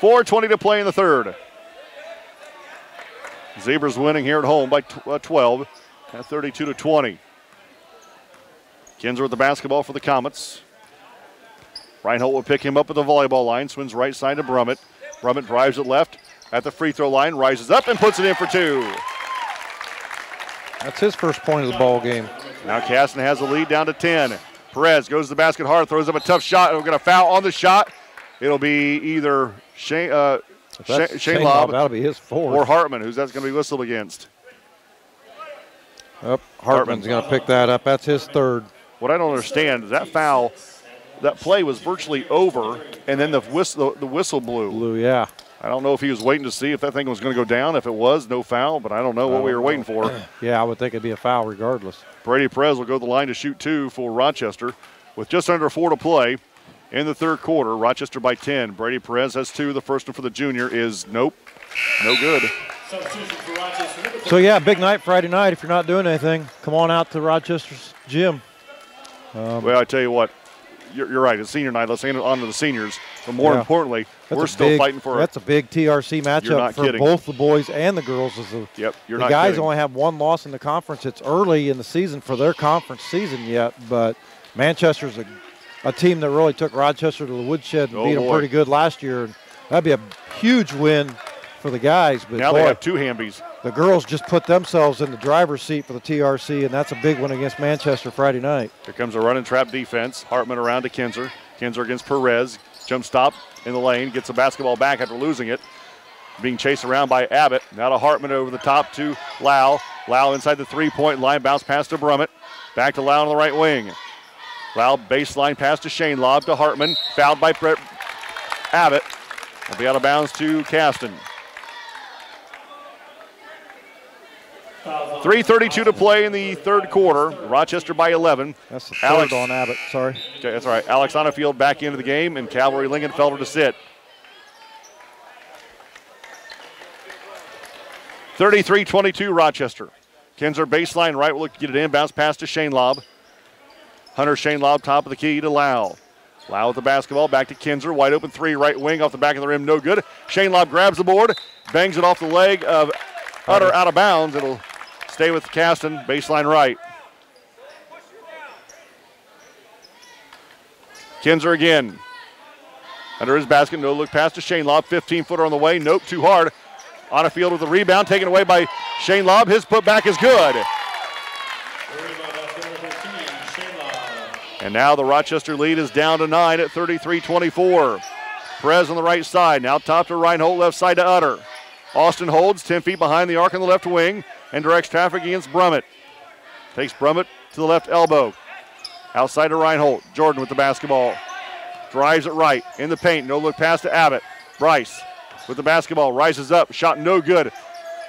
4.20 to play in the third. Zebras winning here at home by tw- uh, 12 at 32 to 20. Kinzer with the basketball for the Comets. Reinhold will pick him up at the volleyball line, swings right side to Brummett. Brummett drives it left at the free throw line, rises up and puts it in for two. That's his first point of the ball game. Now Caston has the lead down to 10. Perez goes to the basket hard, throws up a tough shot. We're going to foul on the shot. It'll be either Shane, uh, Shane, Shane Lobb that'll be his fourth. or Hartman, who's that's going to be whistled against. Up, Hartman's going to pick that up. That's his third. What I don't understand is that foul, that play was virtually over, and then the whistle, the, the whistle blew. Blue, yeah. I don't know if he was waiting to see if that thing was going to go down. If it was, no foul, but I don't know what we were uh, waiting for. [CLEARS THROAT] Yeah, I would think it'd be a foul regardless. Brady Perez will go to the line to shoot two for Rochester with just under four to play in the third quarter. Rochester by 10. Brady Perez has two. The first one for the junior is nope, no good. Substitution for Rochester. Number So yeah, big night Friday night. If you're not doing anything, come on out to Rochester's gym. Um, well, I tell you what, you're, you're right. It's senior night. Let's hand it on to the seniors. But more Yeah. importantly, That's we're still big- fighting for That's a big TRC matchup for kidding. both the boys and the girls. The, Yep, you're the not guys kidding. only have one loss in the conference. It's early in the season for their conference season yet, but Manchester's a, a team that really took Rochester to the woodshed and Oh, beat them pretty good last year. And that'd be a huge win for the guys. But now boy, they have two Hambies. the girls just put themselves in the driver's seat for the TRC, and that's a big one against Manchester Friday night. Here comes a run and trap defense. Hartman around to Kinzer. Kinzer against Perez. Jump stop in the lane. Gets the basketball back after losing it. Being chased around by Abbott. Now to Hartman over the top to Lau. Lau inside the three point line. Bounce pass to Brummett. Back to Lau on the right wing. Lau baseline pass to Shane. Lobb to Hartman. Fouled by Brett Abbott. Will be out of bounds to Caston. fouls on 3.32 to play in the third quarter. Rochester by 11. That's the third Alex- on Abbott. Sorry. Okay, that's all right. Alex Onafield back into the game, and Cavalry Lingenfelder to sit. 33-22 Rochester. Kinzer baseline right will look to get it in. Bounce pass to Shane Lobb. Hunter Shane Lobb top of the key to Lau. Lau with the basketball back to Kinzer. Wide open three right wing off the back of the rim. No good. Shane Lobb grabs the board. Bangs it off the leg of Utter out of bounds. It'll stay with Caston. Baseline right. Kinzer again. Under his basket, no look pass to Shane Lobb. 15 footer on the way. Nope, too hard. Onafield with a rebound taken away by Shane Lobb. His putback is good. The rebound off number 13, Shane Lobb. And now the Rochester lead is down to nine at 33 24. Perez on the right side. Now top to Reinhold, left side to Utter. Austin holds 10 feet behind the arc on the left wing and directs traffic against Brummett. Takes Brummett to the left elbow. Outside to Reinhold. Jordan with the basketball. Drives it right in the paint. No look pass to Abbott. Bryce with the basketball. Rises up. Shot no good.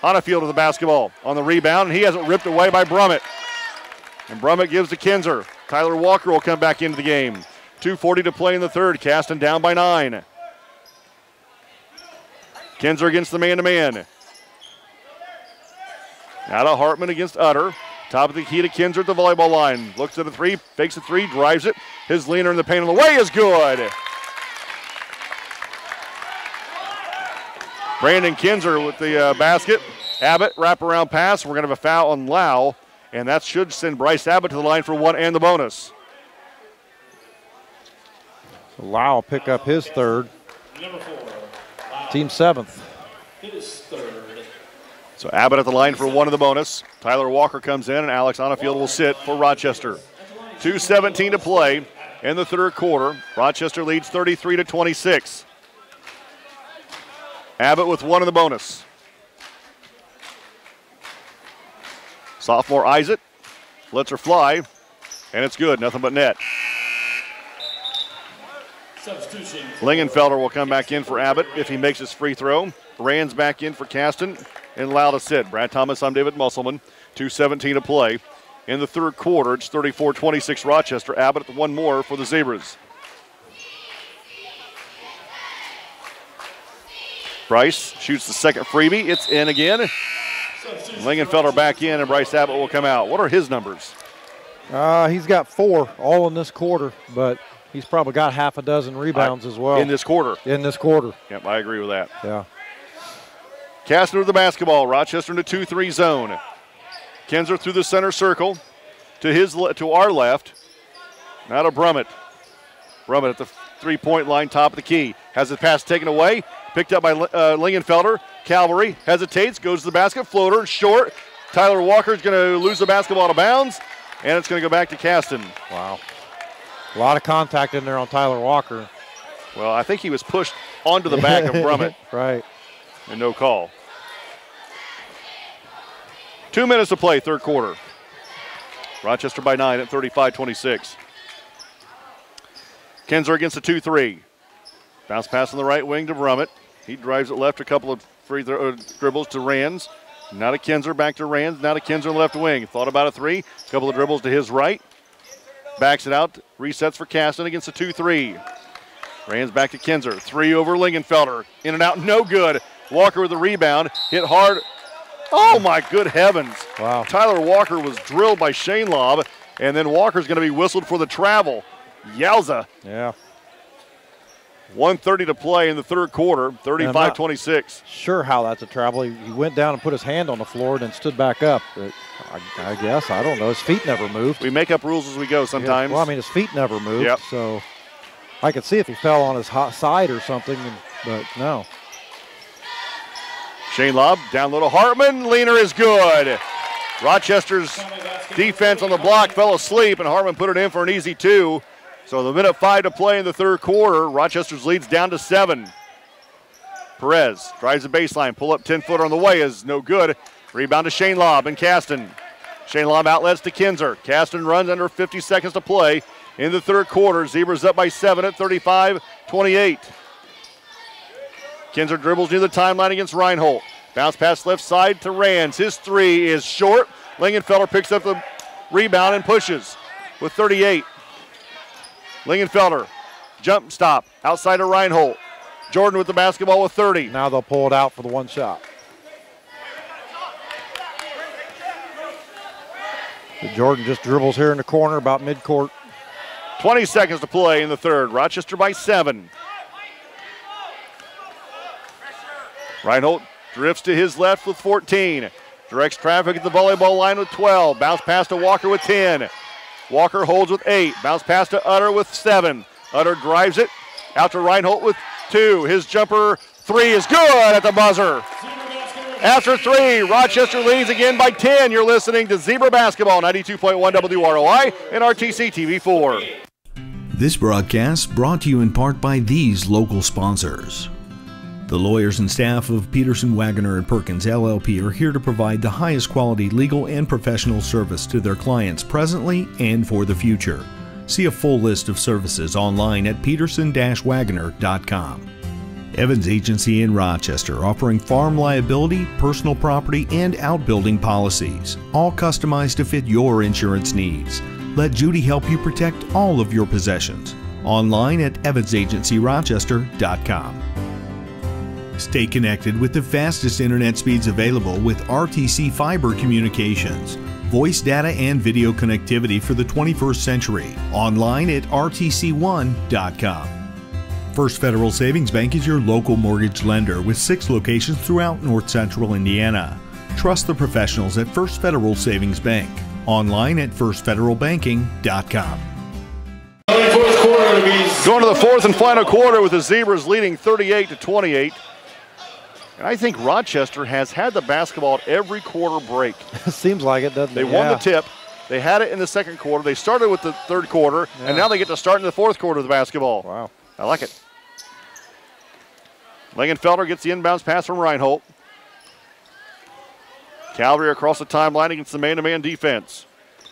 Onafield with the basketball. On the rebound, and he has it ripped away by Brummett. And Brummett gives to Kinzer. Tyler Walker will come back into the game. 2.40 to play in the third. Caston down by nine. Kinzer against the man to man. Now to Hartman against Utter. Top of the key to Kinzer at the volleyball line. Looks at a three, fakes a three, drives it. His leaner in the paint on the way is good. Brandon Kinzer with the uh, basket. Abbott wraparound pass. We're going to have a foul on Lau, and that should send Bryce Abbott to the line for one and the bonus. Lau pick up his third, Number four, Loud. team seventh. Hit his third. So Abbott at the line for one of the bonus. Tyler Walker comes in, and Alex Onafield will sit for Rochester. 2.17 to play in the third quarter. Rochester leads 33 to 26. Abbott with one in the bonus. Sophomore Isaac lets her fly, and it's good. Nothing but net. Lingenfelder will come back in for Abbott if he makes his free throw. Rand's back in for Caston and Lau to sit. Brad Thomas, I'm David Musselman. 2.17 to play. In the third quarter, it's 34 26 Rochester. Abbott at the one more for the Zebras. Bryce shoots the second freebie. It's in again. Lingenfelder back in, and Bryce Abbott will come out. What are his numbers? Uh, he's got four all in this quarter, but he's probably got half a dozen rebounds as well In this quarter. in this quarter. Yep, I agree with that. Yeah. Caston with the basketball. Rochester in the 2 3 zone. Kinzer through the center circle to his le- to our left. Now to Brummett. Brummett at the three point line, top of the key. Has the pass taken away. Picked up by uh, Lingenfelder. Calvary hesitates, goes to the basket, floater, short. Tyler Walker is going to lose the basketball out of bounds, and it's going to go back to Caston. Wow. A lot of contact in there on Tyler Walker. Well, I think he was pushed onto the back of [LAUGHS] Brummett, right. and no call. Two minutes to play, third quarter. Rochester by nine at 35 26. Kinzer against the 2 3. Bounce pass on the right wing to Brummett. He drives it left, a couple of free throw, uh, dribbles to Rands. Now to Kinzer, back to Rands. Now to Kinzer left wing. Thought about a three. A couple of dribbles to his right. Backs it out. Resets for Caston against the 2 3. Rands back to Kinzer. Three over Lingenfelder. In and out, no good. Walker with the rebound. Hit hard. Oh my good heavens. Wow. Tyler Walker was drilled by Shane Lobb, and then Walker's going to be whistled for the travel. Yowza. Yeah. 130 to play in the third quarter, 35 26. Sure, how that's a travel. He, he went down and put his hand on the floor and then stood back up. But I, I guess I don't know. His feet never moved. We make up rules as we go sometimes. Yeah, well, I mean, his feet never moved. Yep. So I could see if he fell on his hot side or something, but no. Shane Lobb, down low to Hartman. Leaner is good. Rochester's defense on the block fell asleep, and Hartman put it in for an easy two. So the minute five to play in the third quarter, Rochester's leads down to seven. Perez drives the baseline, pull up 10 footer on the way is no good. Rebound to Shane Lobb and Caston. Shane Lobb outlets to Kinzer. Caston runs under 50 seconds to play in the third quarter. Zebras up by seven at 35 28. Kinzer dribbles near the timeline against Reinhold. Bounce pass left side to Rands. His three is short. Lingenfelder picks up the rebound and pushes with 38. Lingenfelder, jump stop outside to Reinhold. Jordan with the basketball with 30. Now they'll pull it out for the one shot. Jordan just dribbles here in the corner about midcourt. 20 seconds to play in the third. Rochester by seven. Reinhold drifts to his left with 14. Directs traffic at the volleyball line with 12. Bounce pass to Walker with 10. Walker holds with 8. Bounce pass to Utter with 7. Utter drives it out to Reinhold with 2. His jumper three is good at the buzzer. After three, Rochester leads again by 10. You're listening to Zebra Basketball, 92.1 WROI and RTC TV4. This broadcast brought to you in part by these local sponsors. The lawyers and staff of Peterson Waggoner and Perkins LLP are here to provide the highest quality legal and professional service to their clients presently and for the future. See a full list of services online at peterson-waggoner.com. Evans Agency in Rochester offering farm liability, personal property, and outbuilding policies, all customized to fit your insurance needs. Let Judy help you protect all of your possessions. Online at evansagencyrochester.com. Stay connected with the fastest internet speeds available with RTC Fiber Communications. Voice data and video connectivity for the 21st century. Online at rtc1.com. First Federal Savings Bank is your local mortgage lender with six locations throughout north central Indiana. Trust the professionals at First Federal Savings Bank. Online at firstfederalbanking.com. Going to the fourth and final quarter with the Zebras leading 38 to 28. And I think Rochester has had the basketball at every quarter break. [LAUGHS] Seems like it, doesn't They it? won Yeah. the tip. They had it in the second quarter. They started with the third quarter, and now they get to start in the fourth quarter of the basketball. Wow. I like it. Lingenfelder gets the inbounds pass from Reinhold. Calvary across the timeline against the man-to-man defense.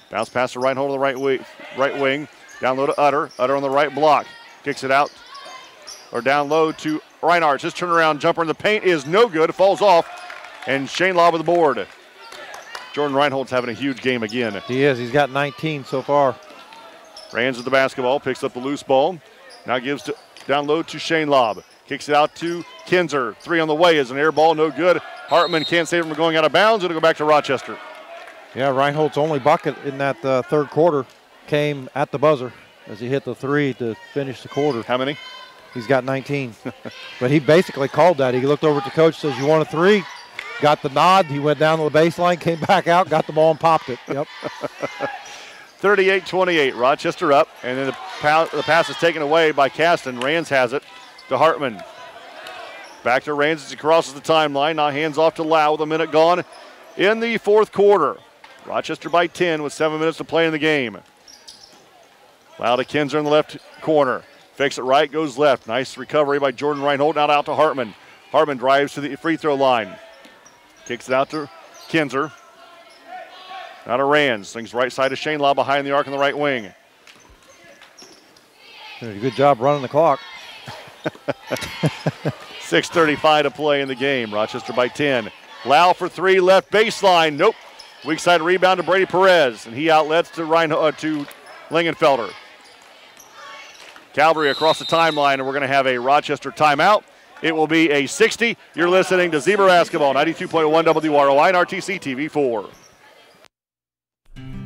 Bounce pass to Reinhold on the right wing, right wing. Down low to Utter. Utter on the right block. Kicks it out. Or down low to Reinhardt. His turnaround jumper in the paint is no good. It falls off. And Shane Lobb with the board. Jordan Reinhold's having a huge game again. He is. He's got 19 so far. Rands with the basketball, picks up the loose ball. Now gives to, down low to Shane Lobb. Kicks it out to Kinzer. Three on the way is an air ball, no good. Hartman can't save him from going out of bounds. It'll go back to Rochester. Yeah, Reinhold's only bucket in that uh, third quarter came at the buzzer as he hit the three to finish the quarter. How many? He's got 19. [LAUGHS] but he basically called that. He looked over at the coach, says, You want a three? Got the nod. He went down to the baseline, came back out, got the ball, and popped it. Yep. [LAUGHS] 38 28. Rochester up. And then the, pa- the pass is taken away by Caston. Rands has it to Hartman. Back to Rands as he crosses the timeline. Now hands off to Lau with a minute gone in the fourth quarter. Rochester by 10 with seven minutes to play in the game. Lau to Kinzer in the left corner. Fakes it right, goes left. Nice recovery by Jordan Reinhold. Now out to Hartman. Hartman drives to the free throw line. Kicks it out to Kinzer. Now to Rands. Things right side of Shane Lobb behind the arc on the right wing. Good job running the clock. [LAUGHS] 6.35 to play in the game. Rochester by 10. Lau for three, left baseline. Nope. Weak side rebound to Brady Perez, and he outlets to Ryan uh, to Lingenfelder. Calvary across the timeline, and we're going to have a Rochester timeout. It will be a 60. You're listening to Zebra Basketball, 92.1 WROI and RTC TV4.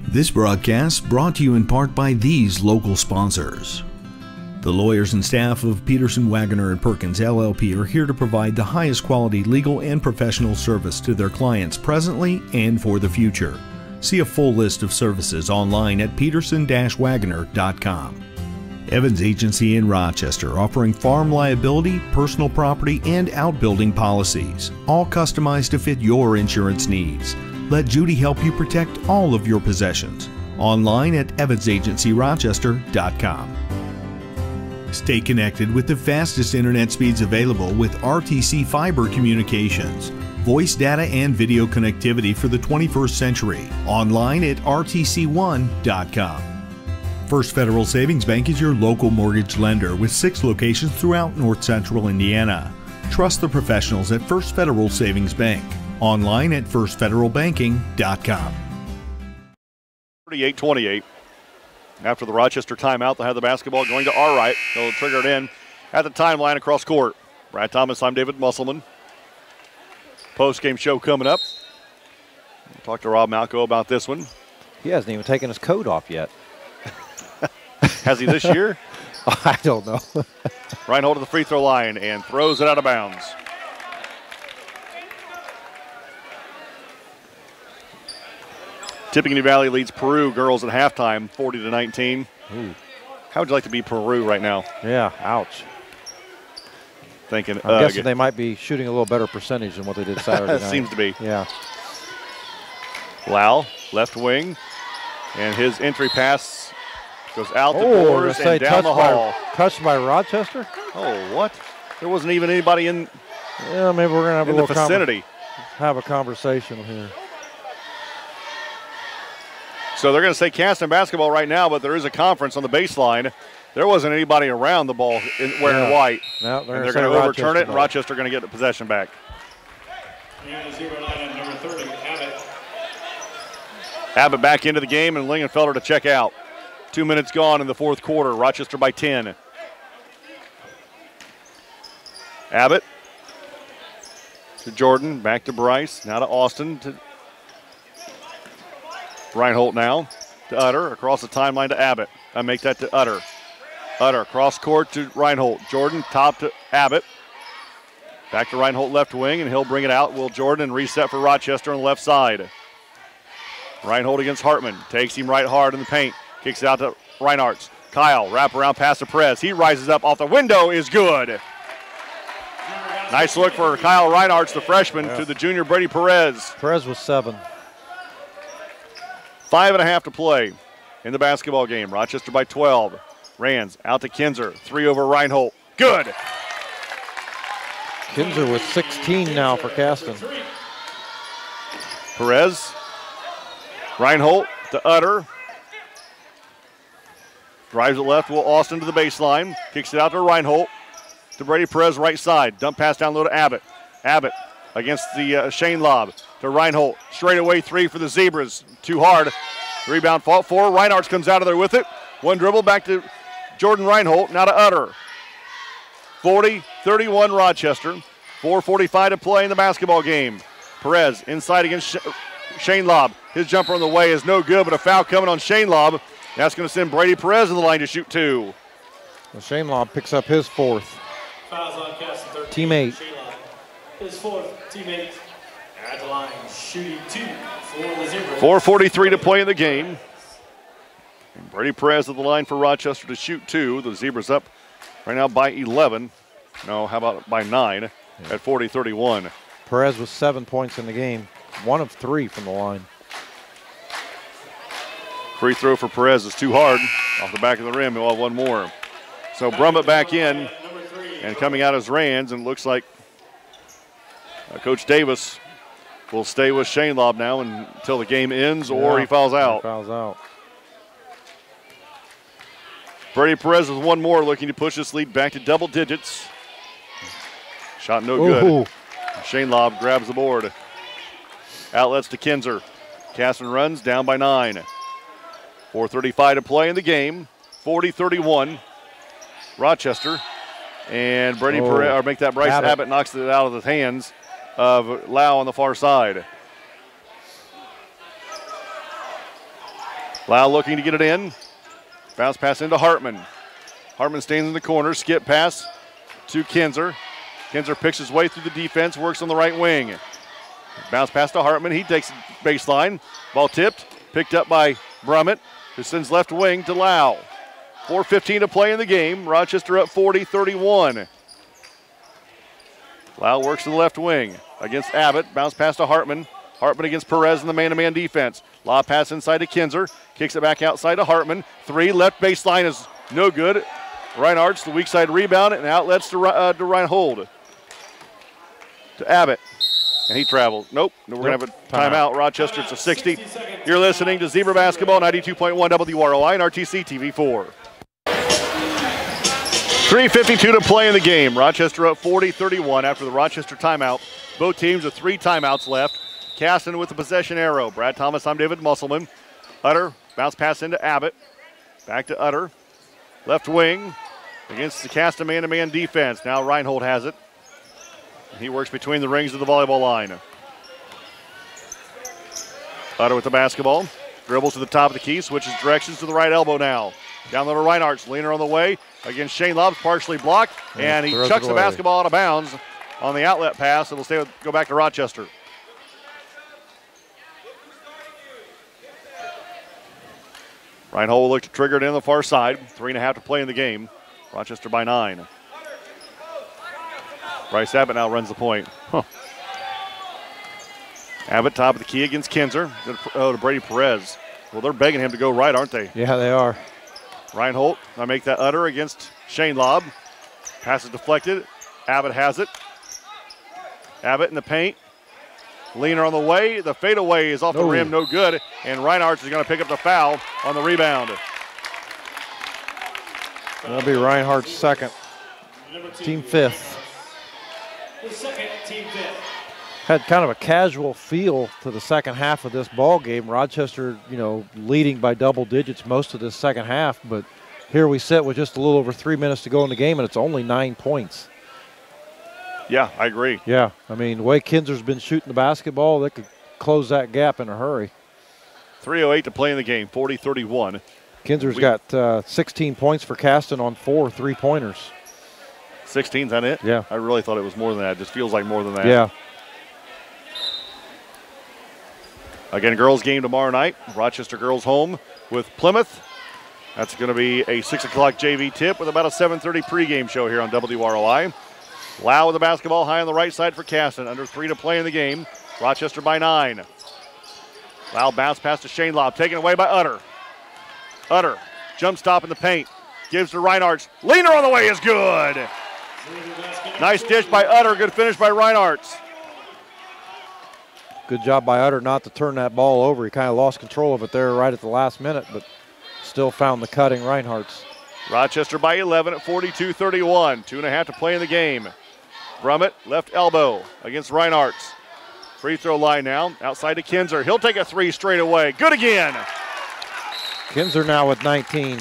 This broadcast brought to you in part by these local sponsors. The lawyers and staff of Peterson, Waggoner, and Perkins LLP are here to provide the highest quality legal and professional service to their clients presently and for the future. See a full list of services online at peterson-waggoner.com. Evans Agency in Rochester offering farm liability, personal property, and outbuilding policies, all customized to fit your insurance needs. Let Judy help you protect all of your possessions. Online at evansagencyrochester.com. Stay connected with the fastest internet speeds available with RTC Fiber Communications. Voice data and video connectivity for the 21st century. Online at rtc1.com. First Federal Savings Bank is your local mortgage lender with six locations throughout north central Indiana. Trust the professionals at First Federal Savings Bank. Online at firstfederalbanking.com. 38 28. After the Rochester timeout, they'll have the basketball going to our right. They'll trigger it in at the timeline across court. Brad Thomas, I'm David Musselman. Post game show coming up. We'll talk to Rob Malco about this one. He hasn't even taken his coat off yet. Has he this year? [LAUGHS] I don't know. [LAUGHS] Reinhold to the free throw line and throws it out of bounds. Tippecanoe Valley leads Peru girls at halftime, 40 to 19. Ooh. How would you like to be Peru right now? yeah, ouch. Thinking, I'm ugh. guessing they might be shooting a little better percentage than what they did [LAUGHS] Saturday night. Seems to be. Yeah. Lau, left wing, and his entry pass goes out the Oh, doors and down touched the hall. by, touched by Rochester? Oh, what? There wasn't even anybody in, Yeah, maybe we're gonna have a little vicinity. have a conversation here. So they're going to say Caston basketball right now, but there is a conference on the baseline. There wasn't anybody around the ball in, wearing Yeah. white. No, they're, they're gonna going to overturn it, and. Rochester going to get the possession back. And the zero line, number 30, Abbott. Abbott back into the game, and Lingenfelder to check out. Two minutes gone in the fourth quarter. Rochester by 10. Abbott to Jordan, back to Bryce, now to Austin, to Reinhold now to Utter, across the timeline to Abbott. I make that to Utter. Utter, cross court to Reinhold. Jordan, top to Abbott. Back to Reinhold left wing, and he'll bring it out. Will Jordan and reset for Rochester on the left side. Reinhold against Hartman. Takes him right hard in the paint. Kicks it out to Reinhardt. Kyle, wrap around pass to Perez. He rises up off the window, is good. Nice look for Kyle Reinhardt, the freshman, to the junior Brady Perez. Perez was seven. Five and a half to play in the basketball game. Rochester by 12. Rands out to Kinzer. Three over Reinhold. Good. Kinzer with 16 now for Caston. Perez. Reinhold to Utter. Drives it left. Will Austin to the baseline. Kicks it out to Reinhold. To Brady Perez, right side. Dump pass down low to Abbott. Abbott against the uh, Shane Lobb to Reinhold. Straight away three for the Zebras. Too hard. Rebound fault for. Reinhardt comes out of there with it. One dribble back to Jordan Reinhold. Now to Utter. 40 31 Rochester. 4.45 to play in the basketball game. Perez inside against Sh- Shane Lobb. His jumper on the way is no good, but a foul coming on Shane Lobb. That's going to send Brady Perez in the line to shoot two. Well, Shane Lobb picks up his fourth. Fouls on Caston 13. Teammate. His fourth teammate at the line, shooting two for the Zebras. 4.43 to play in the game. And Brady Perez at the line for Rochester to shoot two. The Zebras up right now by 11. No, how about by nine at 40 31. Perez with seven points in the game. one of three from the line. Free throw for Perez is too hard. Off the back of the rim, he'll have one more. So Brummett back in and coming out as Rands, and looks like uh, Coach Davis will stay with Shane Lobb now until the game ends or Yeah, he fouls he out. fouls out. Brady Perez with one more, looking to push this lead back to double digits. Shot no good. Ooh. Shane Lobb grabs the board. Outlets to Kinzer. Caston runs down by nine. 4.35 to play in the game. 40 31. Rochester. And Brady Oh, Perez, or make that Bryce Abbott. Abbott. knocks it out of the hands of Lau on the far side. Lau looking to get it in. Bounce pass into Hartman. Hartman stands in the corner. Skip pass to Kinzer. Kinzer picks his way through the defense, works on the right wing. Bounce pass to Hartman. He takes baseline. Ball tipped, picked up by Brummett, who sends left wing to Lau. 4.15 to play in the game. Rochester up 40 31. Lau works to the left wing against Abbott. Bounce pass to Hartman. Hartman against Perez in the man to man defense. Lau pass inside to Kinzer. Kicks it back outside to Hartman. Three left baseline is no good. Reinhardt's the weak side rebound and outlets to, uh, to Reinhold. To Abbott. And he travels. Nope. No, we're going to have a timeout. Rochester, it's a 60. You're listening to Zebra Basketball 92.1 WROI and RTC TV4. 3.52 to play in the game. Rochester up 40 31 after the Rochester timeout. Both teams with three timeouts left. Caston with the possession arrow. Brad Thomas, I'm David Musselman. Utter, bounce pass into Abbott. Back to Utter. Left wing against the Caston man to man defense. Now Reinhold has it. He works between the rings of the volleyball line. Utter with the basketball. Dribbles to the top of the key, switches directions to the right elbow now. Down low to Reinhardt's, leaner on the way against Shane Lobbs, partially blocked, and he throws chucks the basketball out of bounds on the outlet pass. It'll stay with, go back to Rochester. Reinhold will look to trigger it in the far side. Three and a half to play in the game. Rochester by nine. Bryce Abbott now runs the point. Abbott top of the key against Kinzer. Oh, to Brady Perez. Well, they're begging him to go right, aren't they? Yeah, they are. Reinhold, I make that utter against Shane Lobb. Pass is deflected. Abbott has it. Abbott in the paint. Leaner on the way. The fadeaway is off the rim, no good. And Reinhardt is going to pick up the foul on the rebound. That'll be Reinhardt's second, team fifth. The second, team fifth. Had kind of a casual feel to the second half of this ball game. Rochester, you know, leading by double digits most of this second half, but here we sit with just a little over three minutes to go in the game, and it's only nine points. Yeah, I agree. Yeah, I mean, the way Kinzer's been shooting the basketball, they could close that gap in a hurry. 3.08 to play in the game, 40 31. Kinzer's We- got uh, 16 points for Caston on four three pointers. 16's that it? Yeah. I really thought it was more than that. It just feels like more than that. Yeah, Again, girls game tomorrow night. Rochester girls home with Plymouth. That's going to be a six o'clock JV tip with about a 7:30 pregame show here on WROI. Lau with the basketball high on the right side for Caston. Under three to play in the game. Rochester by nine. Lau bounce pass to Shane Lobb, taken away by Utter. Utter jump stop in the paint. Gives to Reinhardt. Leaner on the way is good. Nice dish by Utter. Good finish by Reinhardt. good job by Utter not to turn that ball over. He kind of lost control of it there right at the last minute, but still found the cutting Reinhardt's. Rochester by 11 at 42 31. Two and a half to play in the game. Brummett, left elbow against Reinhardt's. Free throw line now, outside to Kinzer. He'll take a three straight away. Good again. Kinzer now with 19.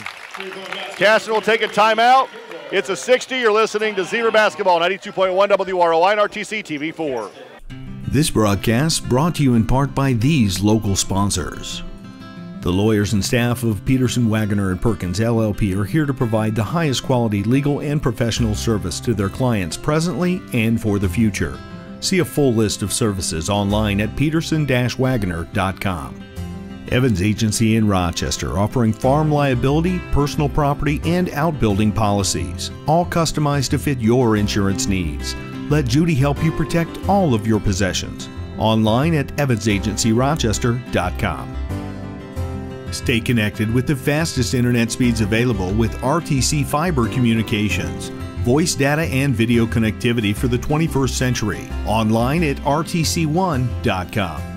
Caston will take a timeout. It's a 60. You're listening to Zebra Basketball, 92.1 WROI and RTC TV4. This broadcast brought to you in part by these local sponsors. The lawyers and staff of Peterson, Waggoner, and Perkins LLP are here to provide the highest quality legal and professional service to their clients presently and for the future. See a full list of services online at peterson-waggoner.com. Evans Agency in Rochester offering farm liability, personal property, and outbuilding policies, all customized to fit your insurance needs. Let Judy help you protect all of your possessions. online at evansagencyrochester.com. Stay connected with the fastest internet speeds available with RTC Fiber Communications. Voice data and video connectivity for the 21st century. Online at rtc1.com.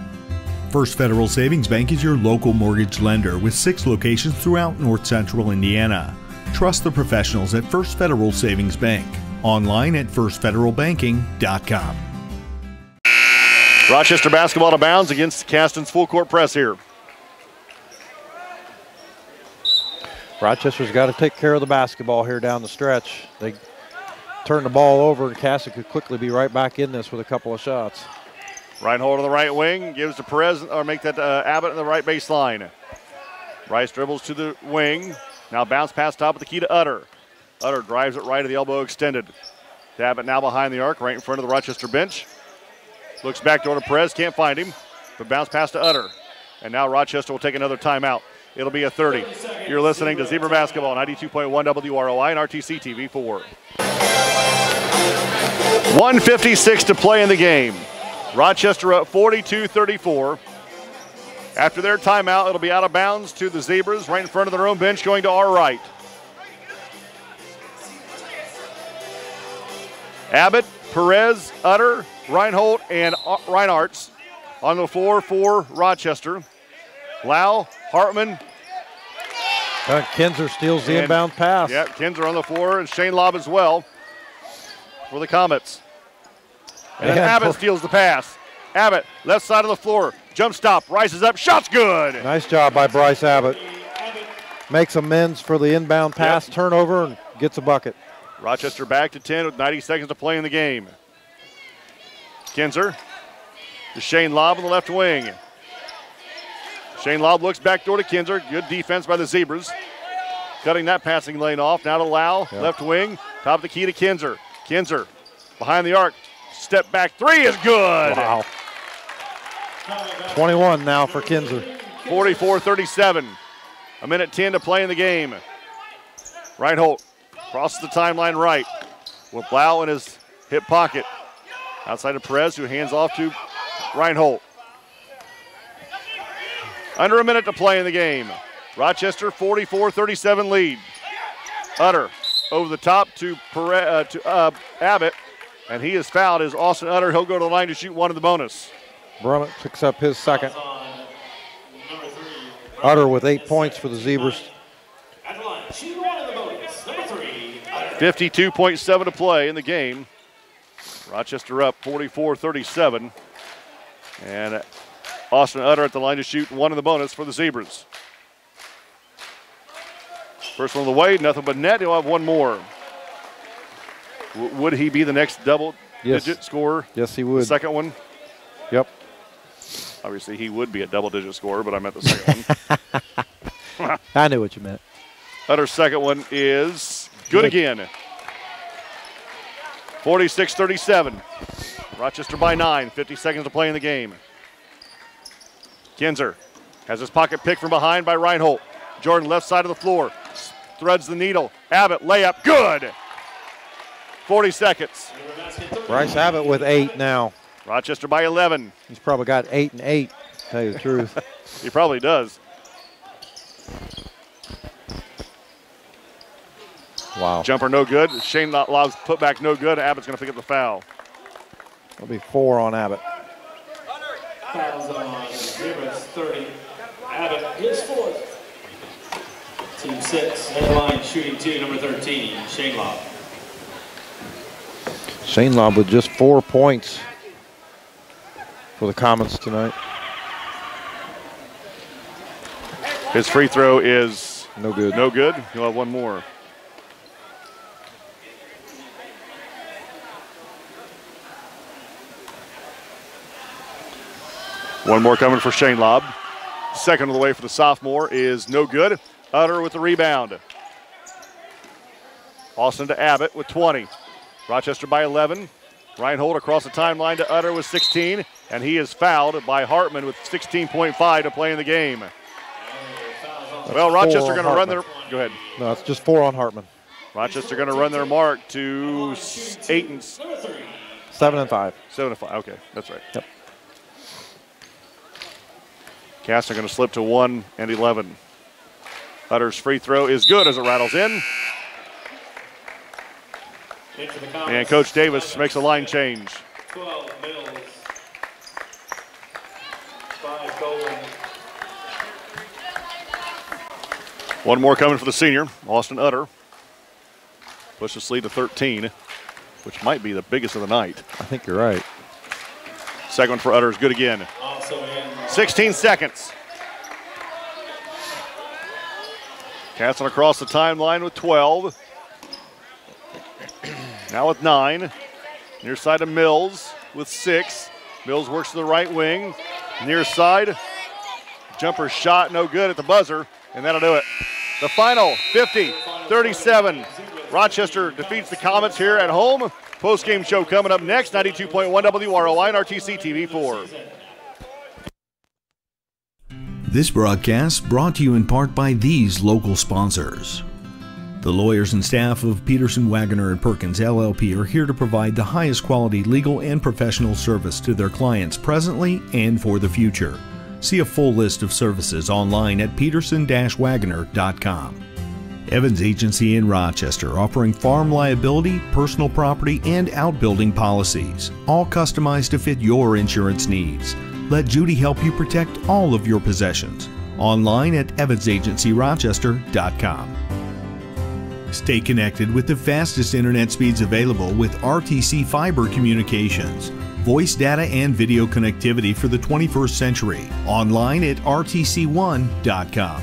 First Federal Savings Bank is your local mortgage lender with six locations throughout north central Indiana. Trust the professionals at First Federal Savings Bank. Online at firstfederalbanking.com. Rochester basketball to bounds against Caston's full court press here. Rochester's got to take care of the basketball here down the stretch. They turn the ball over, and Caston could quickly be right back in this with a couple of shots. Reinhold on the right wing, gives to Perez, or make that uh, Abbott in the right baseline. Rice dribbles to the wing. Now bounce pass top of the key to Utter. Utter drives it right of the elbow extended. To Abbott now behind the arc, right in front of the Rochester bench. Looks back door to Perez, can't find him, but bounce pass to Utter. And now Rochester will take another timeout. It'll be a 30. You're listening to Zebra Basketball, 92.1 WROI and RTC TV 4. 156 to play in the game. Rochester up 42 34. After their timeout, it'll be out of bounds to the Zebras right in front of their own bench, going to our right. Abbott, Perez, Utter, Reinhold, and Reinarts on the floor for Rochester. Lau, Hartman. Uh, Kinzer steals the and, inbound pass. Yeah, Kinzer on the floor, and Shane Lobb as well for the Comets. And, and Abbott steals the pass. Abbott, left side of the floor, jump stop, rises up, shot's good. Nice job by Bryce Abbott. Makes amends for the inbound pass yep. turnover and gets a bucket. Rochester back to 10 with 90 seconds to play in the game. Kinzer to Shane Lobb on the left wing. Shane Lobb looks back door to Kinzer. Good defense by the Zebras. Cutting that passing lane off. Now to Lau, yep. left wing. Top of the key to Kinzer. Kinzer behind the arc. Step back three is good. Wow. 21 now for Kinzer. 44 37. A minute 10 to play in the game. Reinhold crosses the timeline right with Lau in his hip pocket. Outside of Perez, who hands off to Reinhold. Under a minute to play in the game. Rochester 44 37 lead. Utter over the top to, Perez, uh, to uh, Abbott, and he is fouled as Austin Utter. He'll go to the line to shoot one of the bonus. Brummett picks up his second. Utter with eight points for the Zebras. 52.7 to play in the game. Rochester up 44 37. And Austin Utter at the line to shoot one in the bonus for the Zebras. First one of the way, nothing but net. He'll have one more. W- would he be the next double yes. digit scorer? Yes, he would. The second one? Yep. Obviously, he would be a double digit scorer, but I meant the second one. [LAUGHS] I knew what you meant. Utter's second one is good again. 46 37. Rochester by nine, 50 seconds to play in the game. Kinzer has his pocket picked from behind by Reinhold. Jordan left side of the floor, threads the needle. Abbott layup, good. 40 seconds. Bryce Abbott with eight now. Rochester by 11. He's probably got eight and eight, tell you the truth. [LAUGHS] he probably does. Wow. Jumper no good. Shane Lobb's put back no good. Abbott's going to pick up the foul. It'll be four on Abbott. Fouls on Zebras 30. Abbott, his fourth. Team six, headline shooting two, number 13, Shane Lobb. Shane Lobb with just four points for the Comets tonight. His free throw is no good. No good. He'll have one more. One more coming for Shane Lobb. Second of the way for the sophomore is no good. Utter with the rebound. Austin to Abbott with 20. Rochester by 11. Reinhold across the timeline to Utter with 16, and he is fouled by Hartman with 16.5 to play in the game. That's well, Rochester going to run their. Go ahead. No, it's just four on Hartman. Rochester going to run their mark to eight and seven and five. Seven and five. Okay, that's right. Yep. Caston going to slip to 1 and 11. Utter's free throw is good as it rattles in. And Coach Davis makes a line change. 12 Mills. 5 Golden. One more coming for the senior, Austin Utter. Pushes lead to 13, which might be the biggest of the night. I think you're right. Second one for Utter is good again. Also in. 16 seconds. Caston across the timeline with 12. Now with 9. Near side of Mills with 6. Mills works to the right wing. Near side. Jumper shot, no good at the buzzer, and that'll do it. The final 50 37. Rochester defeats the Comets here at home. Post game show coming up next 92.1 WROI and RTC TV 4. This broadcast brought to you in part by these local sponsors. The lawyers and staff of Peterson Waggoner and Perkins LLP are here to provide the highest quality legal and professional service to their clients presently and for the future. See a full list of services online at peterson-waggoner.com. Evans Agency in Rochester offering farm liability, personal property, and outbuilding policies, all customized to fit your insurance needs. Let Judy help you protect all of your possessions. Online at evansagencyrochester.com. Stay connected with the fastest internet speeds available with RTC Fiber Communications. Voice data and video connectivity for the 21st century. Online at rtc1.com.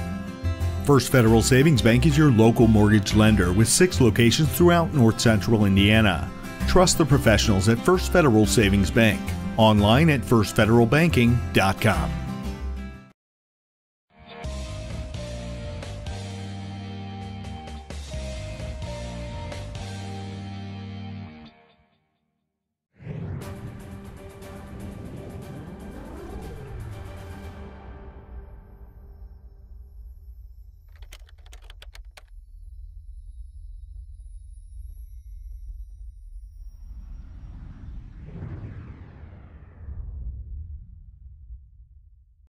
First Federal Savings Bank is your local mortgage lender with six locations throughout north central Indiana. Trust the professionals at First Federal Savings Bank. Online at firstfederalbanking.com.